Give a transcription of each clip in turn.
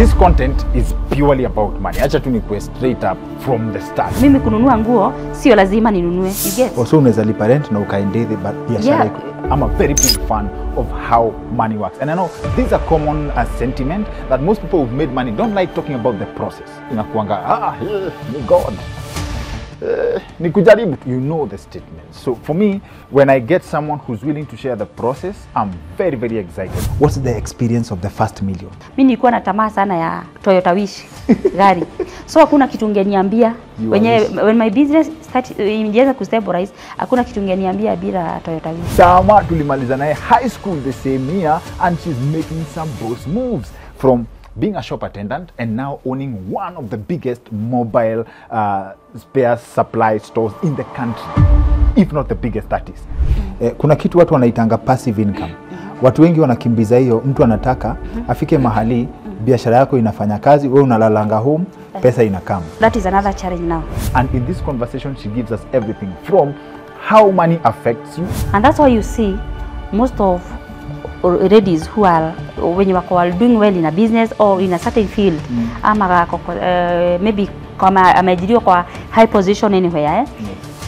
This content is purely about money. Acha tu nikuwe straight up from the start. Mimi kununua nguo sio lazima ninunue. You get? Also unaweza lipa rent na ukaendelea but biashara Yeah. I'm a very big fan of how money works. And I know this is a common uh, sentiment that most people who've made money don't like talking about the process. Inakuanga, ah, my God. Eh, ni kujaribu you know the statement. So for me when i get someone who's willing to share the process i'm very very excited. What's the experience of the first million? Mimi nilikuwa na tamaa sana ya Toyota Wish gari. So hakuna kitu ungeniambia. Wenye when my business start imeanza kustabilize, hakuna kitu ungeniambia bila Toyota Wish. Sama tulimaliza naye high school the same year and she's making some boss moves. From being a shop attendant and now owning one of the biggest mobile uh, spare supply stores in the country if not the biggest that is. Eh, kuna kitu watu wanaitanga passive income. Watu wengi wanakimbiza hiyo mtu anataka afike mahali biashara yako inafanya kazi wewe unalalanga home pesa inakama That is another challenge now. and in this conversation she gives us everything from how money affects you. And that's why you see most of ladies who are wenye wako are doing well in a business or in a certain field mm. ama uh, maybe kama ameajiriwa kwa high position anywhere eh?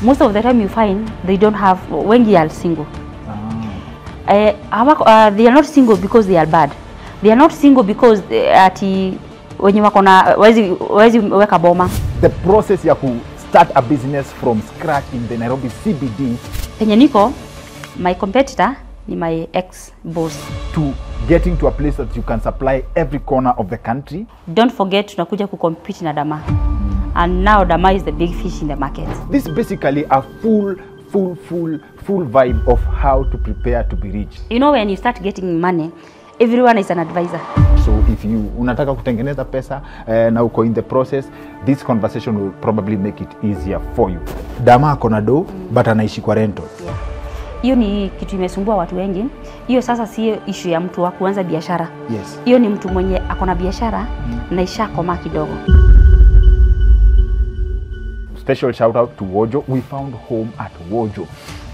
most of the time you find they don't have wengi are single. Eh, hawako, uh, they are not single because they are bad. They are not single because uh, ati wenye wako na wezi, wezi weka boma. The process ya ku start a business from scratch in the Nairobi CBD penye niko my competitor ni my ex boss. To getting to a place that you can supply every corner of the country. Don't forget tunakuja kucompete na dama. And now dama is the big fish in the market. This is basically a full full full full vibe of how to prepare to be rich. You know when you start getting money everyone is an advisor. So if you unataka kutengeneza pesa eh, na uko in the process this conversation will probably make it easier for you. Dama ako na do but anaishi kwa rental. Yeah. Hiyo ni kitu imesumbua watu wengi hiyo sasa si ishu ya mtu wa kuanza biashara hiyo, yes ni mtu mwenye ako na biashara na ishakomaa kidogo special shout out to Wojo. We found home at Wojo.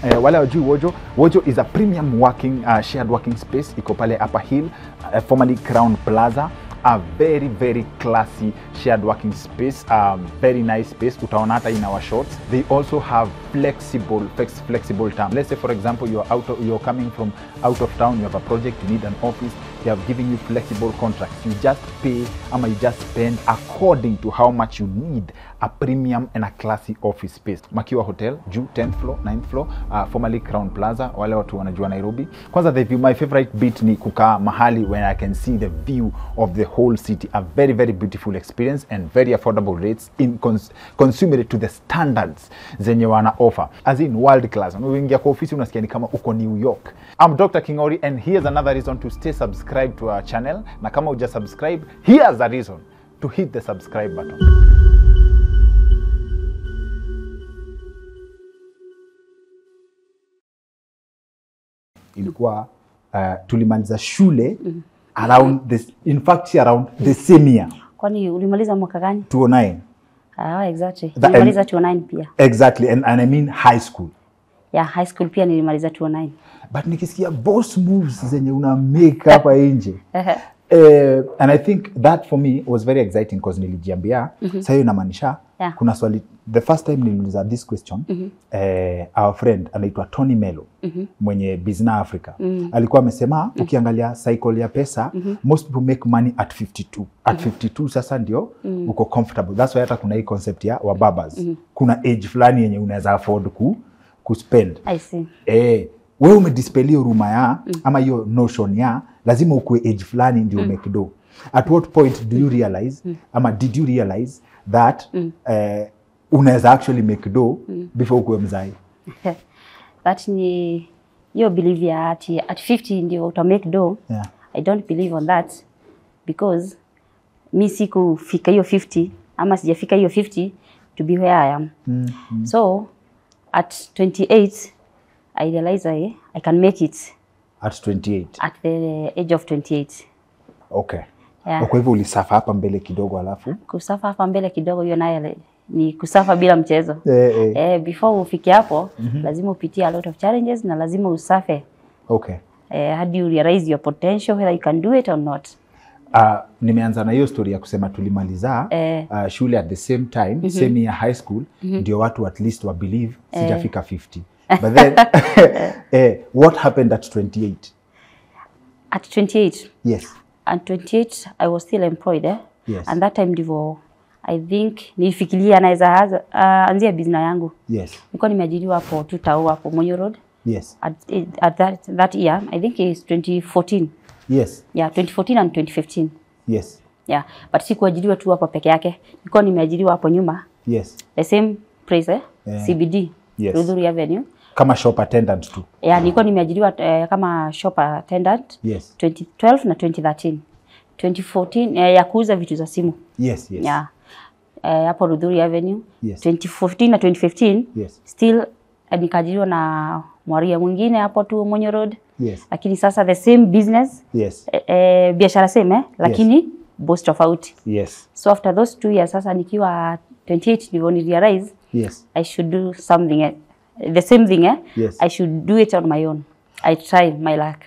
Uh, wale wajui Wojo, Wojo is a premium working uh, shared working space iko pale Upper Hill, uh, formerly Crown Plaza. A very very classy shared working space, um, very nice space. Utaona hata in our shorts They also have flexible flex, flexible term. Let's say for example you're out of, you're coming from out of town, you have a project, you need an office, they have given you flexible contracts. You just pay ama you just spend according to how much you need a premium and a classy office space. Makiwa Hotel, juu 10th floor, 9th floor, uh, formerly Crown Plaza, wale watu wanajua Nairobi. Kwanza the view, my favorite bit ni kukaa mahali when I can see the view of the whole city. A very very beautiful experience and very affordable rates in cons consumer to the standards zenye wana offer. As in world class. Unaingia kwa ofisi unasikia ni kama uko New York. I'm Dr. Kingori and here's another reason to stay subscribed to our channel. Na kama uja subscribe, here's a reason to hit the subscribe button. Ilikuwa uh, tulimaliza shule around the, in fact around the same year. Kwani ulimaliza mwaka gani? 2009. ah, exactly. That- nilimaliza 2009 pia. Exactly and, and I mean high school. Yeah, high school pia nilimaliza 2009. but nikisikia boss moves zenye una make hapa nje Uh, and I think that for me was very exciting because nilijiambia mm -hmm. sasa hiyo inamaanisha Yeah. kuna swali the first time niliuliza this question mm -hmm. eh, our friend anaitwa Tony Melo mm -hmm. mwenye Bizna Africa mm -hmm. alikuwa amesema mm -hmm. ukiangalia cycle ya pesa mm -hmm. most people make money at 52 at mm -hmm. 52 sasa ndio mm -hmm. uko comfortable that's why hata kuna hii concept ya wababas mm -hmm. kuna age fulani yenye unaweza afford ku kuspend i see eh, wewe umedispeli huruma ruma ya ama hiyo notion ya lazima ukue age fulani ndio make do at what point do you realize mm. ama did you realize that mm. eh, unaweza actually make do mm. before ukue mzai that ni hiyo believe ya ati at 50 ndio uta make do yeah. i don't believe on that because mi sikufika hiyo 50 ama sijafika hiyo 50 to be where i am mm, mm. so at 28 i realize I, i can make it at 28 at the age of 28 okay. Yeah. kwa hivyo ulisafa hapa mbele kidogo alafu? Kusafa hapa mbele kidogo hiyo nayo ni kusafa bila mchezo. Eh, eh. eh, before ufike hapo lazima upitie a lot of challenges na lazima usafe. Okay. Eh, hadi you realize your potential whether you can do it or not. Uh, nimeanza na hiyo story ya kusema tulimaliza Eh. uh, shule at the same time mm -hmm. same year high school ndio watu at least wa believe sijafika 50 but then uh, what happened at 28 At 28, yes at 28 I was still employed eh? Yes. And that time ndivyo I think nilifikiria naweza uh, anzia business yangu. yes Nilikuwa nimeajiriwa hapo tu Tao hapo Monyo Road. yes At, at that, that year, I think it's 2014. yes Yeah, 2014 and 2015. yes Yeah, but sikuajiriwa tu hapo peke yake. Nilikuwa nimeajiriwa hapo nyuma yes the same place eh? Yeah. CBD Yes. Rudhuri Avenue. Kama shop attendant tu Yeah, nilikuwa nimeajiriwa eh, kama shop attendant yes 2012 na 2013. 2014 eh, ya kuuza vitu za simu. yes yes Yeah. Eh, hapo Rudhuri Avenue. Yes. 2014 na 2015 yes still eh, nikaajiriwa na mwaria mwingine hapo tu Monyo Road. yes Lakini sasa the same business yes eh, eh, biashara same eh, lakini yes. boss tofauti. yes So after those two years sasa nikiwa 28 ndivyo realize yes I should do something eh, the same thing eh? Yes. I should do it on my own. I try my luck.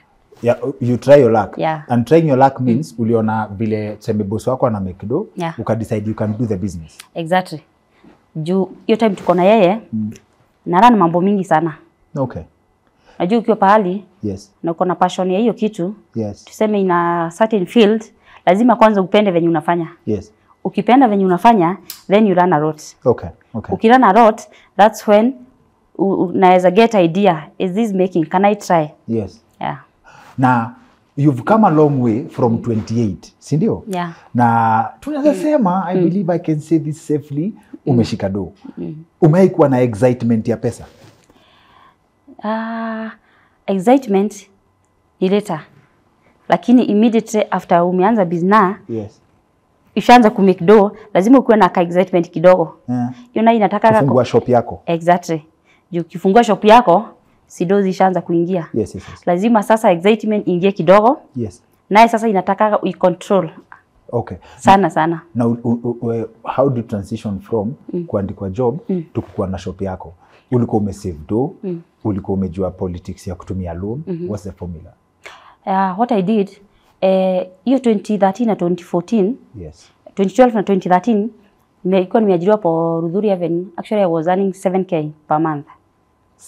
yeah, you try your luck Yeah. and trying your luck means mm. uliona vile chembe boss wako ana make do Yeah. ukadecide you can do the business Exactly. Juu hiyo time tuko na yeye mm. narani mambo mingi sana. okay Najua ukiwa pahali yes na uko na passion ya hiyo kitu, yes tuseme ina certain field, lazima kwanza upende venye unafanya. yes Ukipenda venye unafanya, then you run a lot. okay okay Ukirun a lot, that's when unaweza get idea, is this making, can I try? yes Yeah. na you've come a long way from 28 si ndio Yeah. na tunaweza sema i believe i can say this safely umeshika do umewahi kuwa na excitement ya pesa Ah, excitement ni later, lakini immediately after umeanza business yes ishaanza kumake do, lazima ukuwe na ka excitement kidogo. yeah. Yuna inataka kufungua shop yako exactly. Juu ukifungua shop yako si dozi zishaanza kuingia, yes yes yes, lazima sasa excitement ingie kidogo, yes. naye sasa inataka uicontrol. Okay. Sana sana. na u, u, u, how do you transition from kuandikwa job to kukuwa na shop yako? Ulikuwa umesave do ulikuwa umejua politics ya kutumia loan. What's the formula? Uh, what I did eh, hiyo 2013 na 2014 yes. 2012 na 2013 nilikuwa nimeajiriwa po Rudhuri Avenue. Actually I was earning 7k per month.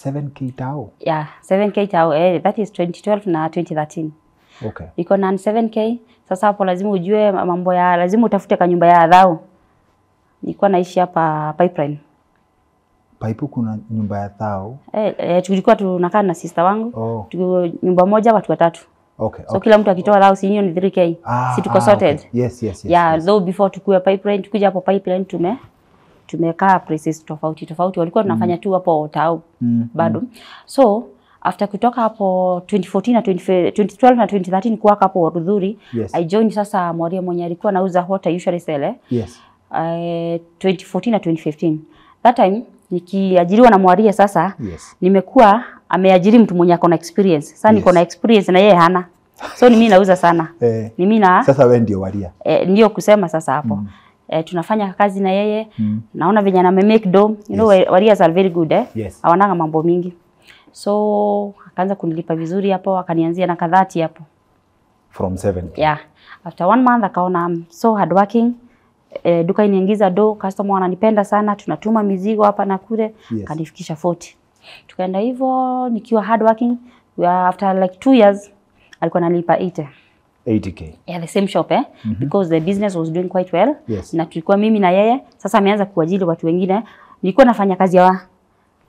7k tao Yeah, 7k tao, eh, that is 2012 na 2013. okay Iko na 7k. Sasa hapo lazima ujue mambo ya lazima utafute kanyumba ya adhao. Nilikuwa naishi hapa Pipeline. paipu kuna nyumba ya thao Eh, eh, tulikuwa tunakaa na sister wangu. oh Tuko nyumba moja watu watatu. okay, So okay. kila mtu akitoa dhao si ni 3k. Ah, si tuko ah, sorted. okay. yes yes yes, yeah, yes. though before tukue pipeline, tukuja hapo pipeline tume tumekaa places tofauti tofauti, walikuwa tunafanya tu hapo tau Mm, bado. So after kutoka hapo 2014 na 20, 2012 na 2013 kuwaka hapo Rudhuri, Yes. I joined sasa Mwaria mwenye alikuwa anauza hota usually sell eh, yes uh, 2014 na 2015. That time nikiajiriwa na Mwaria sasa yes nimekuwa ameajiri mtu mwenye ako na experience. Sasa yes. niko na experience na yeye hana. So ni mimi nauza sana. eh, Ni mimi na sasa wewe ndio waria eh, ndio kusema sasa hapo mm. Eh, tunafanya kazi na yeye. Mm. naona venye na make do you know Yes. Warriors are very good eh? Yes. hawananga mambo mingi. So akaanza kunilipa vizuri hapo akanianzia na kadhati hapo. From 7 yeah. After one month akaona I'm so hard working eh, duka iniingiza do customer wananipenda sana. Tunatuma mizigo hapa na kule. Yes. kanifikisha 40 tukaenda hivyo nikiwa hard working after like two years alikuwa analipa 80 80k yeah, the same shop eh? mm-hmm. because the business was doing quite well. Yes. na tulikuwa mimi na yeye. Sasa ameanza kuajiri watu wengine. Nilikuwa nafanya kazi ya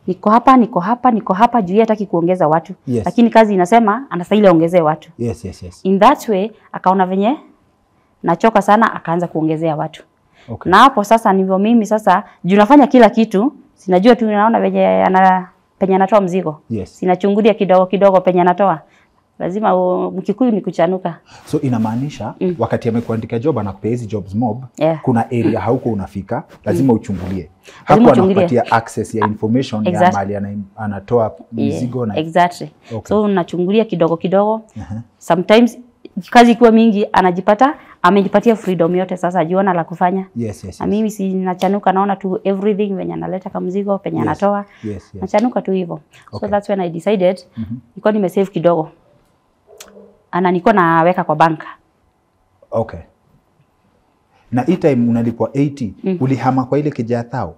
niko hapa niko hapa niko hapa juu hataki kuongeza watu. Yes. lakini kazi inasema anastahili aongezee watu. Yes yes yes. In that way akaona venye nachoka sana akaanza kuongezea watu. Okay. Na hapo sasa ndivyo mimi sasa juu nafanya kila kitu sinajua tu naona venye ana penye anatoa mzigo. Yes. Sinachungulia kidogo kidogo penye anatoa lazima u- mkikuyu ni kuchanuka so inamaanisha mm. wakati amekuandika job anakupea hizi jobs mob Yeah. kuna area hauko unafika lazima mm. uchungulie hapo anakupatia access ya information exactly. ya mali anatoa anatoa mizigo na exactly. Okay. So unachungulia kidogo kidogo. uh -huh. Sometimes kazi ikiwa mingi anajipata amejipatia freedom yote sasa ajiona la kufanya. yes yes yes. Na mimi si nachanuka naona tu everything venye analeta kama mzigo penye Yes. anatoa. yes yes Nachanuka tu hivyo. Okay. So that's when I decided mm -hmm. nilikuwa nimesave kidogo. Ana nilikuwa naweka kwa banka. Okay. Na hii time unalipwa 80 ulihama kwa ile kijathao?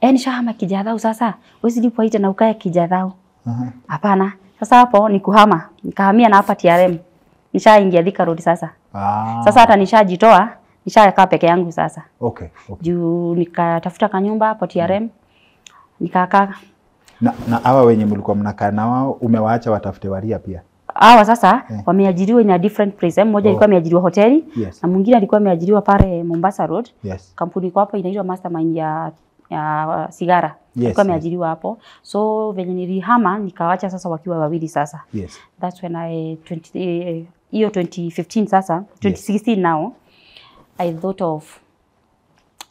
Eh, nishahama kijadhao sasa. Wezi lipwa ita na ukae Hapana. Aha. Hapana. Sasa hapo ni kuhama. Nikahamia na hapa TRM. Nishaingia Thika Road sasa. Ah. Sasa hata nishajitoa, nishakaa peke yangu sasa. Okay. okay. Juu nikatafuta kanyumba hapo TRM. Nikakaa Na na hawa wenye mlikuwa mnakaa na wao umewaacha watafute waria pia? Hawa sasa yeah. wameajiriwa in a different place. Mmoja Oh. alikuwa ameajiriwa hoteli Yes. na mwingine alikuwa ameajiriwa pale Mombasa Road. Yes. Kampuni iko hapo inaitwa Mastermind ya ya sigara. Yes, alikuwa yes. hapo. So venye nilihama nikawacha sasa wakiwa wawili sasa. Yes. That's when I 20 eh, hiyo 2015 sasa 2016 yes. now I thought of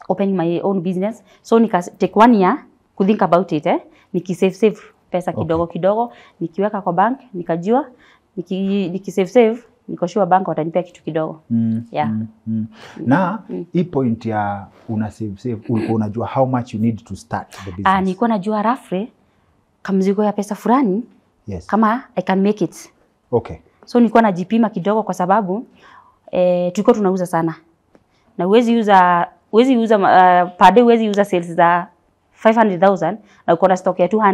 opening my own business so nika take one year to think about it eh nikisave save pesa kidogo okay. kidogo nikiweka kwa bank nikajua niki, nikisave save niko sure bank watanipea kitu kidogo Mm, Yeah. mm, mm. Na mm. hii point ya una save save ulikuwa unajua how much you need to start the business. ah nilikuwa najua rafre kamzigo ya pesa fulani yes. kama I can make it Okay. so nilikuwa najipima kidogo kwa sababu eh, tulikuwa tunauza sana na uwezi uza uwezi uza uh, per day uwezi uza sales za 500,000 na uko na stock ya 200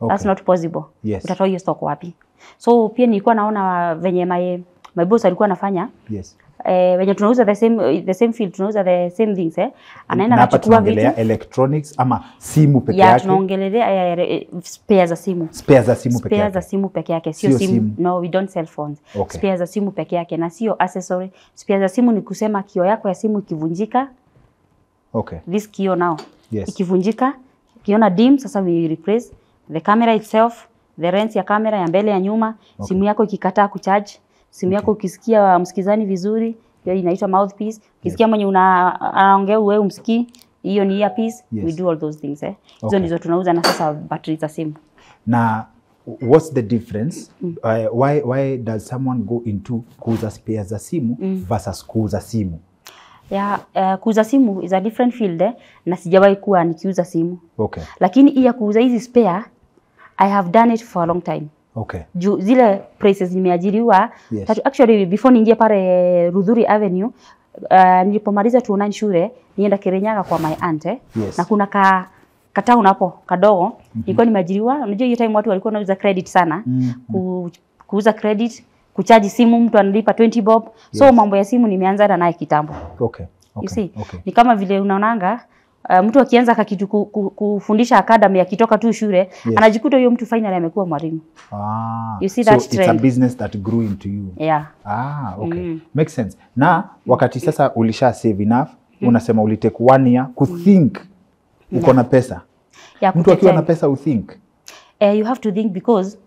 okay. that's not possible Yes. utatoa hiyo stock wapi so pia nilikuwa naona venye my, my boss alikuwa anafanya Yes. eh, venye tunauza the same, the same field tunauza the same things eh. anaenda Na kuchukua anachukua vitu tunaongelea electronics ama simu peke ya yake. tunaongelelea eh, eh, spare za simu Spare za simu peke yake. spare za simu peke yake sio simu. no we don't sell phones Okay. spare za simu peke yake na sio accessory spare za simu ni kusema kio yako ya simu ikivunjika Okay. this kio nao Yes. ikivunjika kiona dim sasa we replace the camera itself the lens ya kamera ya mbele ya nyuma Okay. simu yako ikikataa kucharge simu yako ukisikia msikizani vizuri hiyo inaitwa mouthpiece ukisikia yes. mwenye una anaongea wewe umsikii hiyo ni earpiece Yes. we do all those things eh hizo Okay. ndizo tunauza na sasa battery za simu Na what's the difference? Mm. Uh, why why does someone go into kuuza spare za simu mm. versus kuuza simu? ya yeah, uh, kuuza simu is a different field eh, na sijawahi kuwa nikiuza simu Okay. lakini ya kuuza hizi spare I have done it for a long time Okay. juu zile places nimeajiriwa Yes. tatu, actually before niingie pale Rudhuri Avenue uh, nilipomaliza 29 shule nienda Kirinyaga kwa my aunt eh, Yes. na kuna ka katown hapo kadogo mm -hmm. nilikuwa nimeajiriwa. Unajua hiyo time watu walikuwa wanauza credit sana Mhm. ku, kuuza credit kuchaji simu mtu analipa 20 bob so Yes. mambo ya simu nimeanza na naye kitambo Okay. Okay. you see Okay. ni kama vile unaonanga uh, mtu akianza kakitu ku, ku, kufundisha academy akitoka tu shule Yes. anajikuta huyo mtu finally amekuwa mwalimu Ah, You see that so trend. it's a business that grew into you. yeah Ah, okay. Mm. Makes sense. Na wakati sasa ulisha save enough, mm. unasema ulitake one year kuthink uko na pesa. Yeah, Mtu akiwa na pesa pesa uthink. Uh, you have to think because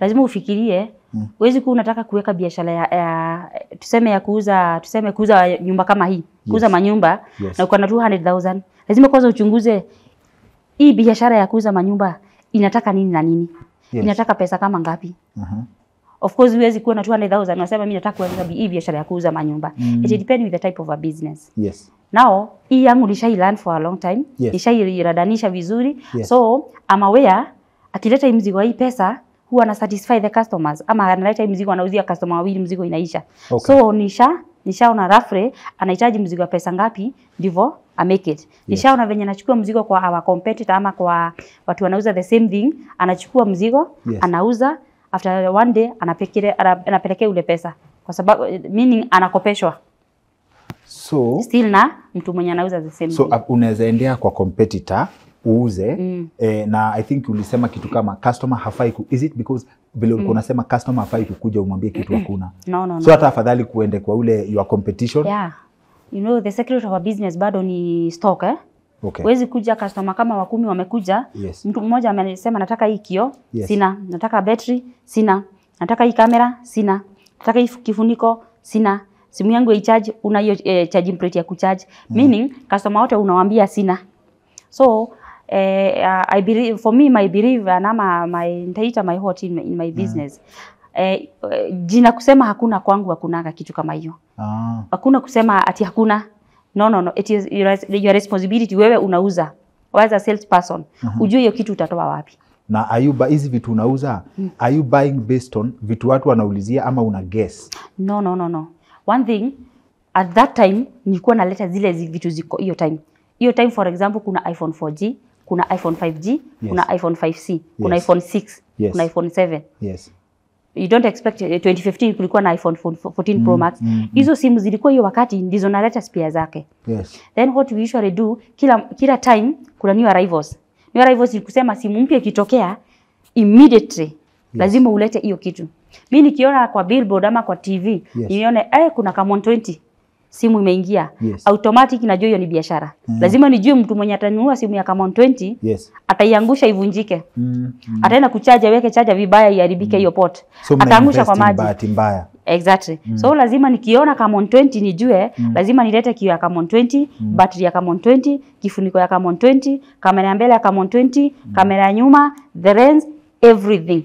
lazima ufikirie huwezi kuwa unataka kuweka biashara ya, ya tuseme ya kuuza tuseme kuuza nyumba kama hii kuuza Yes. manyumba Yes. na uko na 200,000 lazima kwanza uchunguze hii biashara ya kuuza manyumba inataka nini na nini Yes. inataka pesa kama ngapi uh -huh. of course huwezi kuwa na 200,000 unasema mimi nataka kuanza bi- hii biashara ya kuuza manyumba Mm. it depends with the type of a business Yes. Now, hii yangu nishai learn for a long time. Yes. Nishairadanisha vizuri. Yes. So, I'm aware akileta hii mzigo hii pesa huwa ana satisfy the customers ama analeta mzigo anauzia customer wawili mzigo inaisha. Okay. So, nisha nishaona Rafre anahitaji mzigo wa pesa ngapi ndivyo a make it. Nishaona venye anachukua mzigo kwa our competitor ama kwa watu wanauza the same thing, anachukua mzigo, Yes. anauza after one day anapekele anapelekea ule pesa. Kwa sababu meaning anakopeshwa So, still na mtu mwenye anauza the same so thing. So unaweza endea kwa competitor uuze Mm. eh, na I think ulisema kitu kama customer hafai ku, is it because vile ulikuwa unasema customer hafai kukuja umwambie kitu hakuna. No, no, no. So hata afadhali kuende kwa ule your competition. Yeah. You know, the secret of a business bado ni stock eh? Okay. Huwezi kuja customer kama wakumi wamekuja, Yes. mtu mmoja amesema nataka hii kio, Yes. sina. Nataka battery, sina. Nataka hii kamera, sina. Nataka hii kifuniko, sina. Simu yangu ya charge, una hiyo eh, charging plate ya kucharge. Mm. Meaning customer wote unawaambia sina. So eh, uh, I believe, for me my belief and ama my nitaita my heart in, in my business. mm. eh, jina kusema hakuna kwangu hakunaga kitu kama hiyo. Ah, hakuna kusema ati hakuna. No no no. It is your, your responsibility. Wewe unauza. As a salesperson ujue hiyo kitu utatoa wapi. Na are you hizi vitu unauza? Mm. are you buying based on vitu watu wanaulizia ama una guess? no no no no. One thing at that time nilikuwa naleta zile zi- vitu ziko hiyo time. Hiyo time for example kuna iphone 4g kuna iphone 5g yes. kuna iphone 5c kuna Yes. iphone 6 Yes. kuna iphone 7 yes you don't expect eh, 2015 kulikuwa na iphone 14 pro max hizo mm. simu zilikuwa hiyo wakati ndizo naleta pia zake yes then what we usually do kila kila time kuna new arrivals new arrivals ni kusema simu mpya ikitokea immediately yes. lazima ulete hiyo kitu Mimi nikiona kwa billboard ama kwa tv Yes. nione eh, kuna Camon 20 simu imeingia Yes. automatic najua hiyo ni biashara mm. lazima nijue mtu mwenye atanunua simu ya Camon 20 yes ataiangusha ivunjike mm. mm. ataenda kuchaja weke chaja vibaya iharibike hiyo mm. port so ataangusha kwa maji bahati mbaya Exactly. Mm. So lazima nikiona Camon 20 nijue mm. lazima nilete kio ya Camon 20, mm. battery ya Camon 20, kifuniko ya Camon 20, kamera ya mbele ya Camon 20, mm. kamera ya nyuma, the lens, everything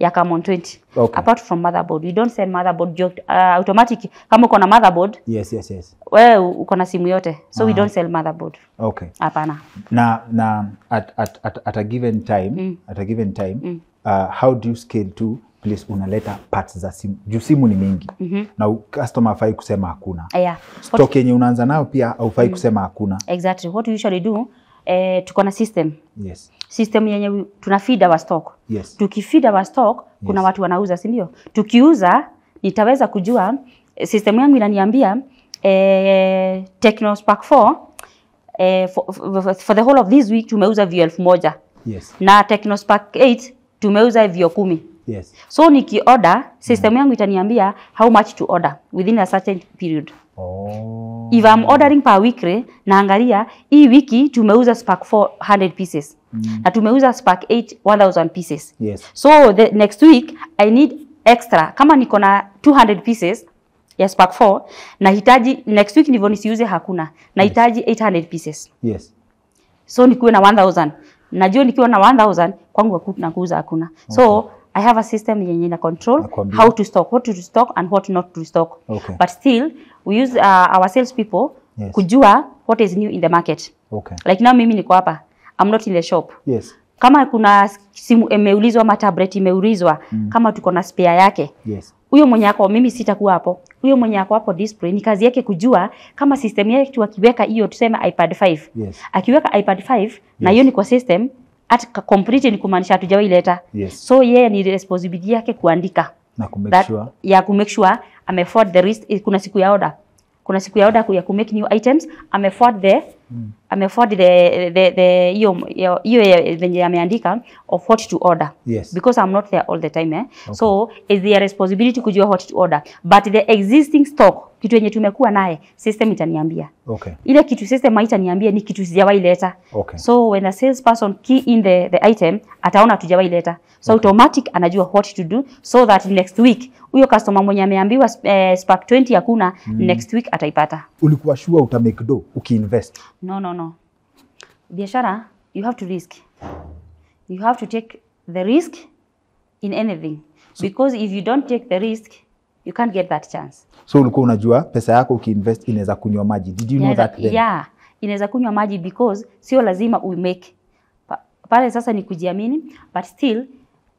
ya Camon 20. Okay. Apart from motherboard, we don't send motherboard joke, uh, automatic. Kama uko na motherboard, yes yes yes wewe uko na simu yote. So uh -huh. we don't sell motherboard. okay Hapana. na na at, at, at, at a given time mm. at a given time mm. uh, how do you scale to place unaleta parts za simu juu simu ni mingi mm -hmm. na customer afai kusema hakuna Yeah. stock yenye unaanza nayo pia aufai kusema hakuna Exactly. What you usually do, eh, tuko na system. yes. System yenye tuna feed our stock. yes. Tukifeed our stock kuna Yes. watu wanauza si ndio? Tukiuza nitaweza kujua eh, system yangu inaniambia eh, Tecno Spark 4 eh, for, for, for the whole of this week tumeuza vio elfu moja. Yes. Na Tecno Spark 8 tumeuza vio kumi. Yes. So nikioorder system yangu itaniambia how much to order within a certain period oh if I'm ordering per weekly naangalia hii wiki tumeuza Spark 400 pieces mm. na tumeuza Spark 8 1000 pieces yes So the next week I need extra. Kama niko na 200 pieces ya Spark 4 nahitaji next week ndivyo nisiuze hakuna. Nahitaji 800 pieces. yes So nikuwe na 1000. Najua nikiwa na 1000 kwangu hakuna kuuza hakuna. So I have a system yenye ina control how to stock, what to stock and what not to stock. Okay. But still we use uh, our sales people Yes. kujua what is new in the market. okay Like now mimi niko hapa. I'm not in the shop yes kama kuna simu imeulizwa ama tablet imeulizwa mm. kama tuko na spare yake yes huyo mwenye ako mimi sitakuwa hapo huyo mwenye ako hapo display ni kazi yake kujua kama system yetu akiweka hiyo tuseme iPad 5 yes akiweka iPad 5 yes. na hiyo ni kwa system at complete ni kumaanisha hatujawahi leta Yes. so yeye ni responsibility yake kuandika na ku make sure ya ku make sure ame the risk kuna siku ya order kuna siku ya order ya ku make new items ame forward the mm. ame the the the hiyo hiyo- yenye ameandika of what to order Yes. because I'm not there all the time eh? okay. so is there responsibility kujua what to order but the existing stock kitu yenye tumekuwa naye system itaniambia. Okay. Ile kitu system haitaniambia ni kitu sijawahi leta. Okay. so when a salesperson key in the, the item ataona hatujawahi leta. So okay. automatic anajua what to do so that next week huyo customer mwenye ameambiwa eh, spark 20 hakuna next week ataipata. Ulikuwa sure uta make do ukiinvest? No no no. Biashara you have to risk. You have to take the risk in anything. So, because if you don't take the risk you can't get that chance. So ulikuwa unajua pesa yako ukiinvest inaweza kunywa maji. Did you know that then? yeah, inaweza kunywa maji because sio lazima uimake. Pa- pale sasa ni kujiamini but still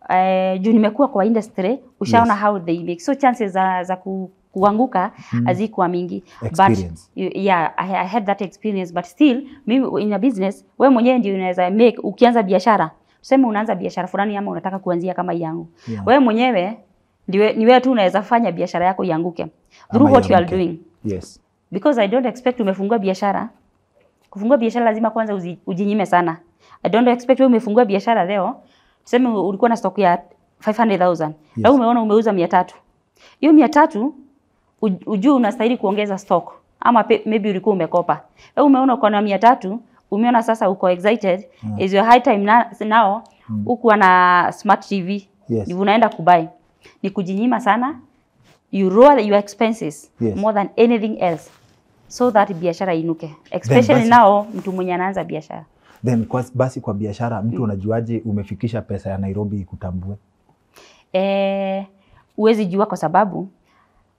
uh, juu nimekuwa kwa industry ushaona Yes. how they make. So chances za, za ku, kuanguka azikuwa mingi. Experience. but yeah I, I had that experience but still mimi in a business we mwenyewe ndio unaweza make ukianza biashara tuseme unaanza biashara fulani ama unataka kuanzia kama yangu. Yeah. wewe mwenyewe ndiwe ni wewe tu unaweza fanya biashara yako ianguke through Ama what you are doing yes because I don't expect umefungua biashara. Kufungua biashara lazima kwanza uzi, ujinyime sana. I don't expect wewe umefungua biashara leo, tuseme ulikuwa na stock ya 500,000. Yes. Leo umeona umeuza 300. Hiyo 300 ujue unastahili kuongeza stock ama pe, maybe ulikuwa umekopa. Leo umeona uko na 300, umeona sasa uko excited, mm. is your high time na, now mm. uko na smart TV. Yes. Ndivyo unaenda kubai. Ni kujinyima sana. You lower your expenses Yes. more than anything else so that biashara inuke. Especially now mtu mwenye anaanza biashara. Then kwa, basi kwa biashara mtu unajuaje umefikisha pesa ya nairobi ikutambue? Eh, uwezi jua kwa sababu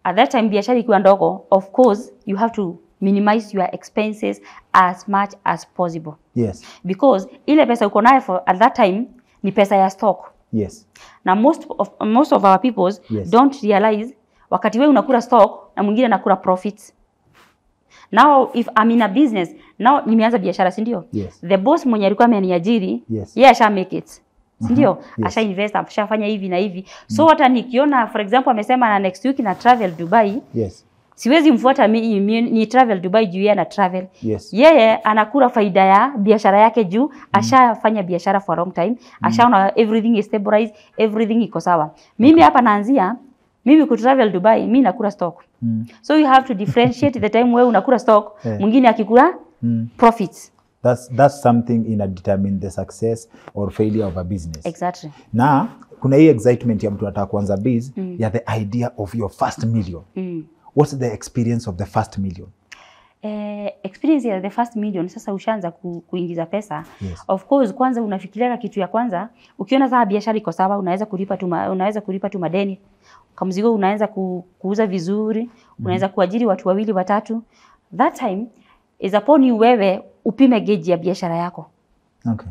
at that time biashara ikiwa ndogo of course you have to minimize your expenses as much as possible. Yes. Because ile pesa uko nayo at that time ni pesa ya stock yes na most of, most of our people Yes. don't realize wakati wewe unakula stock na mwingine anakula profits now if I'm in a business now nimeanza biashara si ndio Yes. the boss mwenye alikuwa ameniajiri Yes. yeye asha make it si ndio yes. asha invest ashafanya hivi na hivi so hata nikiona for example amesema na next week na travel Dubai Yes. Siwezi mfuata mi, mi, ni travel Dubai juu yeye ana travel Yes. yeye anakula faida ya biashara yake juu ashafanya biashara for a long time ashaona everything is stabilized everything iko sawa mimi hapa naanzia mimi ku travel Dubai mimi nakula stock Mm. so you have to differentiate the time wewe unakula stock Yeah. mwingine akikula Mm. profits That's, that's something ina determine the success or failure of a business. exactly na kuna hii excitement ya mtu anataka kuanza biz mm. ya the idea of your first million mm. What's the experience of the first million? Eh, experience ya the first million sasa ushaanza ku, kuingiza pesa. Yes. of course kwanza unafikiria kitu ya kwanza ukiona saa biashara iko sawa unaweza kulipa tu unaweza kulipa tu madeni. Kamzigo unaweza ku, kuuza vizuri unaweza kuajiri watu wawili watatu. That time is upon you wewe upime geji ya biashara yako. Okay.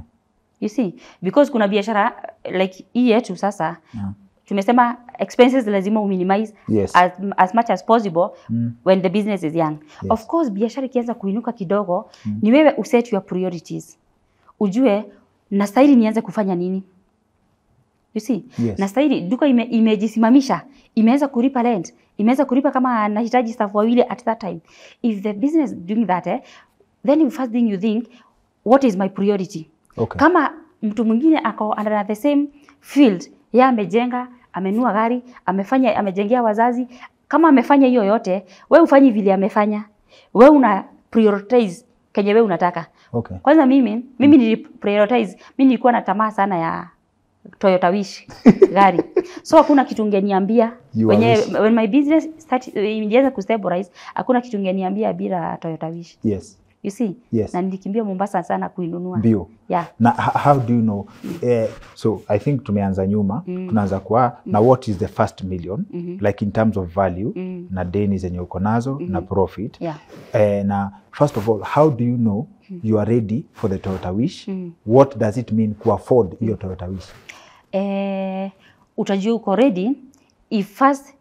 you see? Because kuna biashara like hii yetu sasa Yeah. Tumesema expenses lazima uminimize Yes. as, as much as possible Mm. when the business is young. Yes. Of course biashara ikianza kuinuka kidogo mm. ni wewe uset your priorities. Ujue nastahili nianze kufanya nini? You see? Yes. Nastahili duka ime, imejisimamisha, imeweza kulipa rent, imeweza kulipa kama nahitaji staff wawili at that time. If the business doing that eh, then the first thing you think what is my priority? Okay. Kama mtu mwingine ako under the same field, yeye amejenga, amenua gari, amefanya amejengea wazazi, kama amefanya hiyo yote, we ufanyi vile amefanya. We una prioritize kenye we unataka. Okay. Kwanza mimi mimi nili prioritize, mimi nilikuwa na tamaa sana ya Toyota Wish gari. So hakuna kitu ungeniambia when, wenye when my business start ilianza kustabilize, hakuna kitu ungeniambia bila Toyota Wish. Yes. You see? Yes. Na nilikimbia Mombasa sana kuinunua. Ndio. Yeah. na how do you know Mm. eh, so i think tumeanza nyuma mm. tunaanza kwa mm. na what is the first million mm -hmm. like in terms of value mm. na deni zenye uko nazo mm -hmm. na profit Yeah. eh, na first of all how do you know you are ready for the Toyota Wish Mm. what does it mean ku afford hiyo Toyota Wish eh, utajua uko ready if first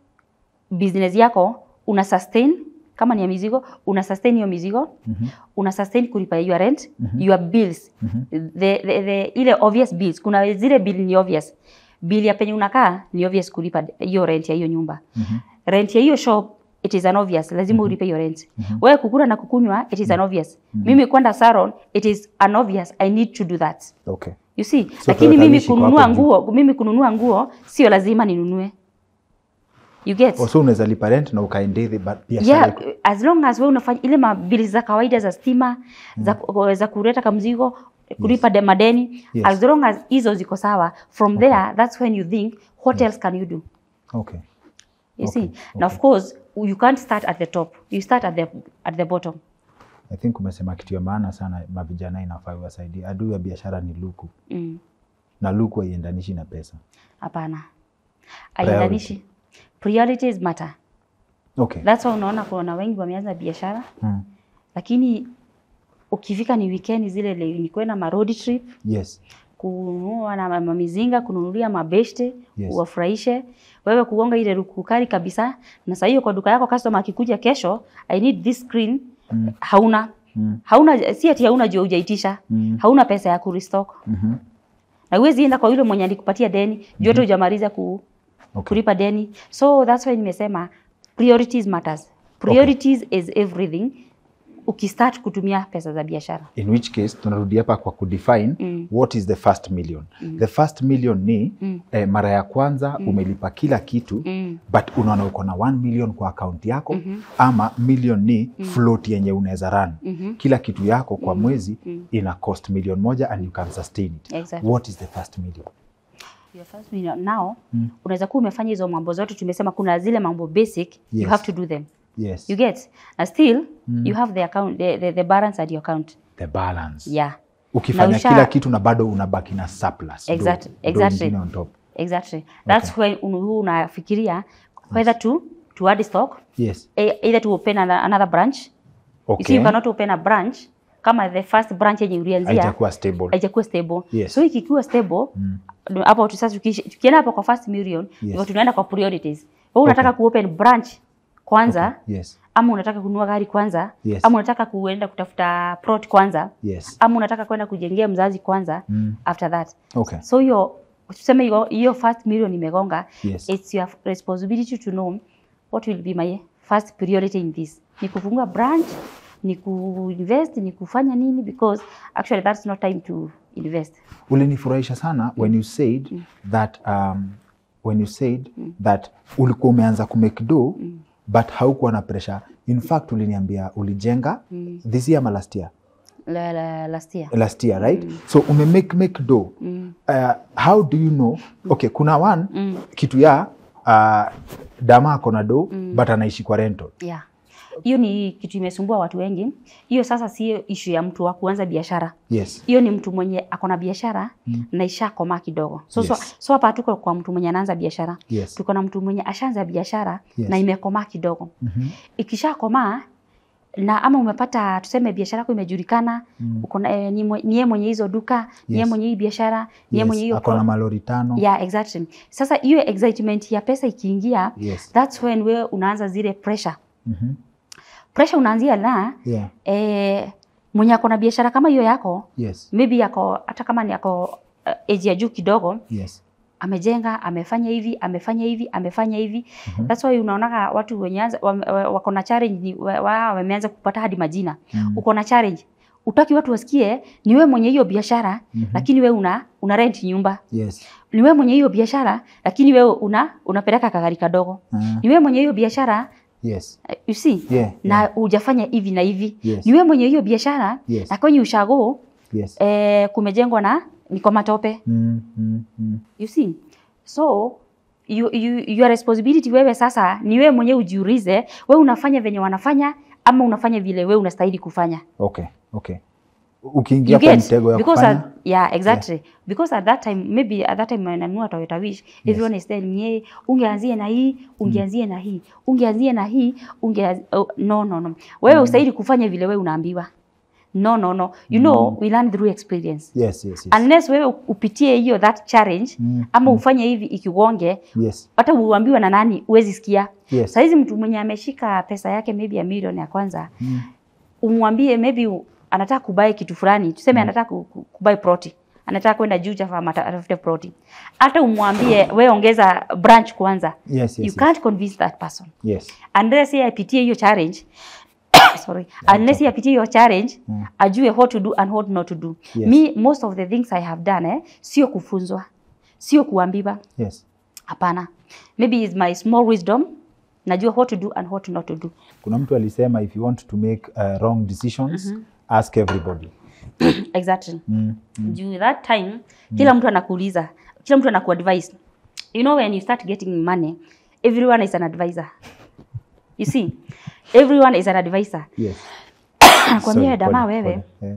business yako una sustain kama ni ya mizigo una sustain hiyo mizigo mm-hmm. una sustain kulipa your rent mm-hmm. your bills mm-hmm. the, the, the, ile obvious bills kuna zile bill ni obvious bill ya penye unakaa ni obvious kulipa hiyo rent ya hiyo nyumba mm-hmm. rent ya hiyo shop it is an obvious lazima mm-hmm. ulipe hiyo rent mm-hmm. wewe kukula na kukunywa it is an obvious mm-hmm. mimi kwenda salon it is an obvious i need to do that okay You see? So Lakini mimi kununua nguo, mimi kununua nguo sio lazima ninunue. You get? also unaweza lipa rent na ukaendethi but biashara Yeah, iko- as long as wewe unafanya ile mabili za kawaida za stima, za, za kuleta kamzigo, kulipa yes. madeni, Yes. as long as hizo ziko sawa, from okay. there that's when you think what yes. else can you do? okay You Okay, see? Okay. Now of course, you can't start at the top. You start at the at the bottom. I think umesema kitu ya maana sana mavijana inafaa iwasaidie adui ya biashara ni luku Mm. na luku haiendanishi na pesa Hapana. Aiendanishi. Priorities matter. okay That's why unaona kuna wengi wameanza biashara hmm. lakini ukifika ni weekend zile le- ni kwenda ma road trip yes kununua na mamizinga kununulia mabeshte Yes. uwafurahishe wewe kuonga ile rukukari kabisa na saa hiyo kwa duka yako customer akikuja kesho I need this screen Mm. hauna Mm. hauna si ati hauna jua hujaitisha Mm. hauna pesa ya kurestock Mhm. na huwezi enda kwa yule mwenye alikupatia deni mm -hmm. Jote hujamaliza ku, Okay. kulipa deni so that's why nimesema priorities matters priorities okay. is everything ukistart kutumia pesa za biashara in which case tunarudi hapa kwa kudefine Mm. what is the first million Mm. the first million ni Mm. eh, mara ya kwanza mm. umelipa kila kitu mm. but unaona uko na 1 million kwa akaunti yako mm -hmm. ama million ni mm. float yenye unaweza run mm -hmm. kila kitu yako kwa mwezi mm. ina cost million moja and you can sustain it Exactly. what is the first million Your first million. Now unaweza kuwa umefanya hizo mambo zote tumesema kuna zile mambo basic yes. you have to do them yes you get and still mm. you have the account the, the, the balance at your account the balance yeah ukifanya Na usha- kila kitu na bado unabaki na surplus exactly do exactly. do on top exactly that's okay. when unu, unafikiria whether to to add stock yes e- either to open another branch okay. you see you cannot open a branch kama the first branch yenye ulianzia haijakuwa stable haijakuwa stable Yes. so ikikiwa stable hapo tu sasa tukienda hapo kwa first million Yes. ndio tunaenda kwa priorities wewe unataka kuopen branch kwanza Okay. Yes. ama unataka kununua gari kwanza Yes. ama unataka kuenda kutafuta plot kwanza Yes. ama unataka kwenda kujengea mzazi kwanza Mm. after that Okay. so hiyo tuseme hiyo hiyo first million imegonga Yes. it's your responsibility to know what will be my first priority in this ni kufungua branch ni kuinvest ni kufanya nini because actually that's not time to invest ulinifurahisha sana when you said mm. that um, when you said mm. that ulikuwa umeanza kumake do mm. but haukuwa na pressure in fact uliniambia ulijenga mm. this year ama last year la, la, last year last year right Mm. so ume make make do Mm. uh, how do you know okay kuna one mm. kitu ya uh, dama ako na do but anaishi kwa rental yeah hiyo ni kitu imesumbua watu wengi hiyo sasa sio ishu ya mtu wa kuanza biashara yes hiyo ni mtu mwenye ako na biashara mm. na ishakomaa kidogo so, so, Yes. so hapa tuko kwa mtu mwenye anaanza biashara Yes. tuko na mtu mwenye ashaanza biashara Yes. na imekomaa kidogo mm -hmm. ikishakomaa na ama umepata tuseme biashara yako imejulikana Mm. uko eh, ni yeye mwenye hizo duka ni yeye Yes. mwenye hii biashara ni yeye yes. mwenye hiyo ako na malori tano yeah exactly sasa hiyo excitement ya pesa ikiingia yes. that's when wewe unaanza zile pressure Mhm. Pressure unaanzia na yeah. eh, mwenye ako na biashara kama hiyo yako yes. maybe yako hata kama ni yako uh, age ya juu kidogo yes. amejenga amefanya hivi amefanya hivi amefanya hivi mm -hmm. that's why unaonaga watu wenye wako na challenge ni wa- wa- wameanza kupata hadi majina Mm. -hmm. uko na challenge utaki watu wasikie ni wewe mwenye hiyo biashara mm -hmm. lakini wewe una una rent nyumba yes. ni wewe mwenye hiyo biashara lakini wewe una unapeleka kagari kadogo mm -hmm. ni wewe mwenye hiyo biashara yes. uh, you see Yeah, na ujafanya hivi na hivi Yes. ni wewe mwenye hiyo biashara Yes. na kwenye ushago yes. eh, kumejengwa na ni kwa matope Mm, mm, mm. you see so you, you, your responsibility wewe sasa ni wewe mwenyewe ujiulize wewe unafanya venye wanafanya ama unafanya vile wewe unastahili kufanya okay okay ukiingia kwa mtego ya because kufanya. at, yeah. exactly. Yeah. because at that time maybe at that time nanunua Toyota Wish. Everyone is telling me "Hey, ungeanzie na hii ungeanzie na hii ungeanzie na hii unge oh, no no no. Wewe ustahili kufanya vile wewe unaambiwa. No no no. You know we learn through experience. Yes yes yes, unless wewe upitie hiyo that challenge Mm, ama ufanye hivi ikigonge yes. hata uambiwa na nani uwezi sikia. Yes. saizi mtu mwenye ameshika pesa yake maybe ya milioni ya kwanza Mm. umwambie maybe anataka kubai kitu fulani tuseme mm. anataka ku- ku- kubai proti. Anataka kwenda juu ata- atafute proti. Hata umwambie we ongeza branch kwanza. Yes, yes, you yes. can't convince that person. Yes. Unless yeye apitie hiyo challenge sorry unless yeye apitie hiyo challenge Mm. ajue what to do and what not to do. Yes. me most of the things i have done eh, sio kufunzwa sio kuambiwa. Yes. Hapana. Maybe is my small wisdom najua what to do and what not to do. Kuna mtu alisema if you want to make uh, wrong decisions ask everybody. Exactly. Mm. juu that time kila mtu anakuuliza kila mtu anakuadvise you know when you start getting money everyone is an advisor you see everyone is an advisor yes. Nakwambia Sorry, damaa wewe pole. Eh,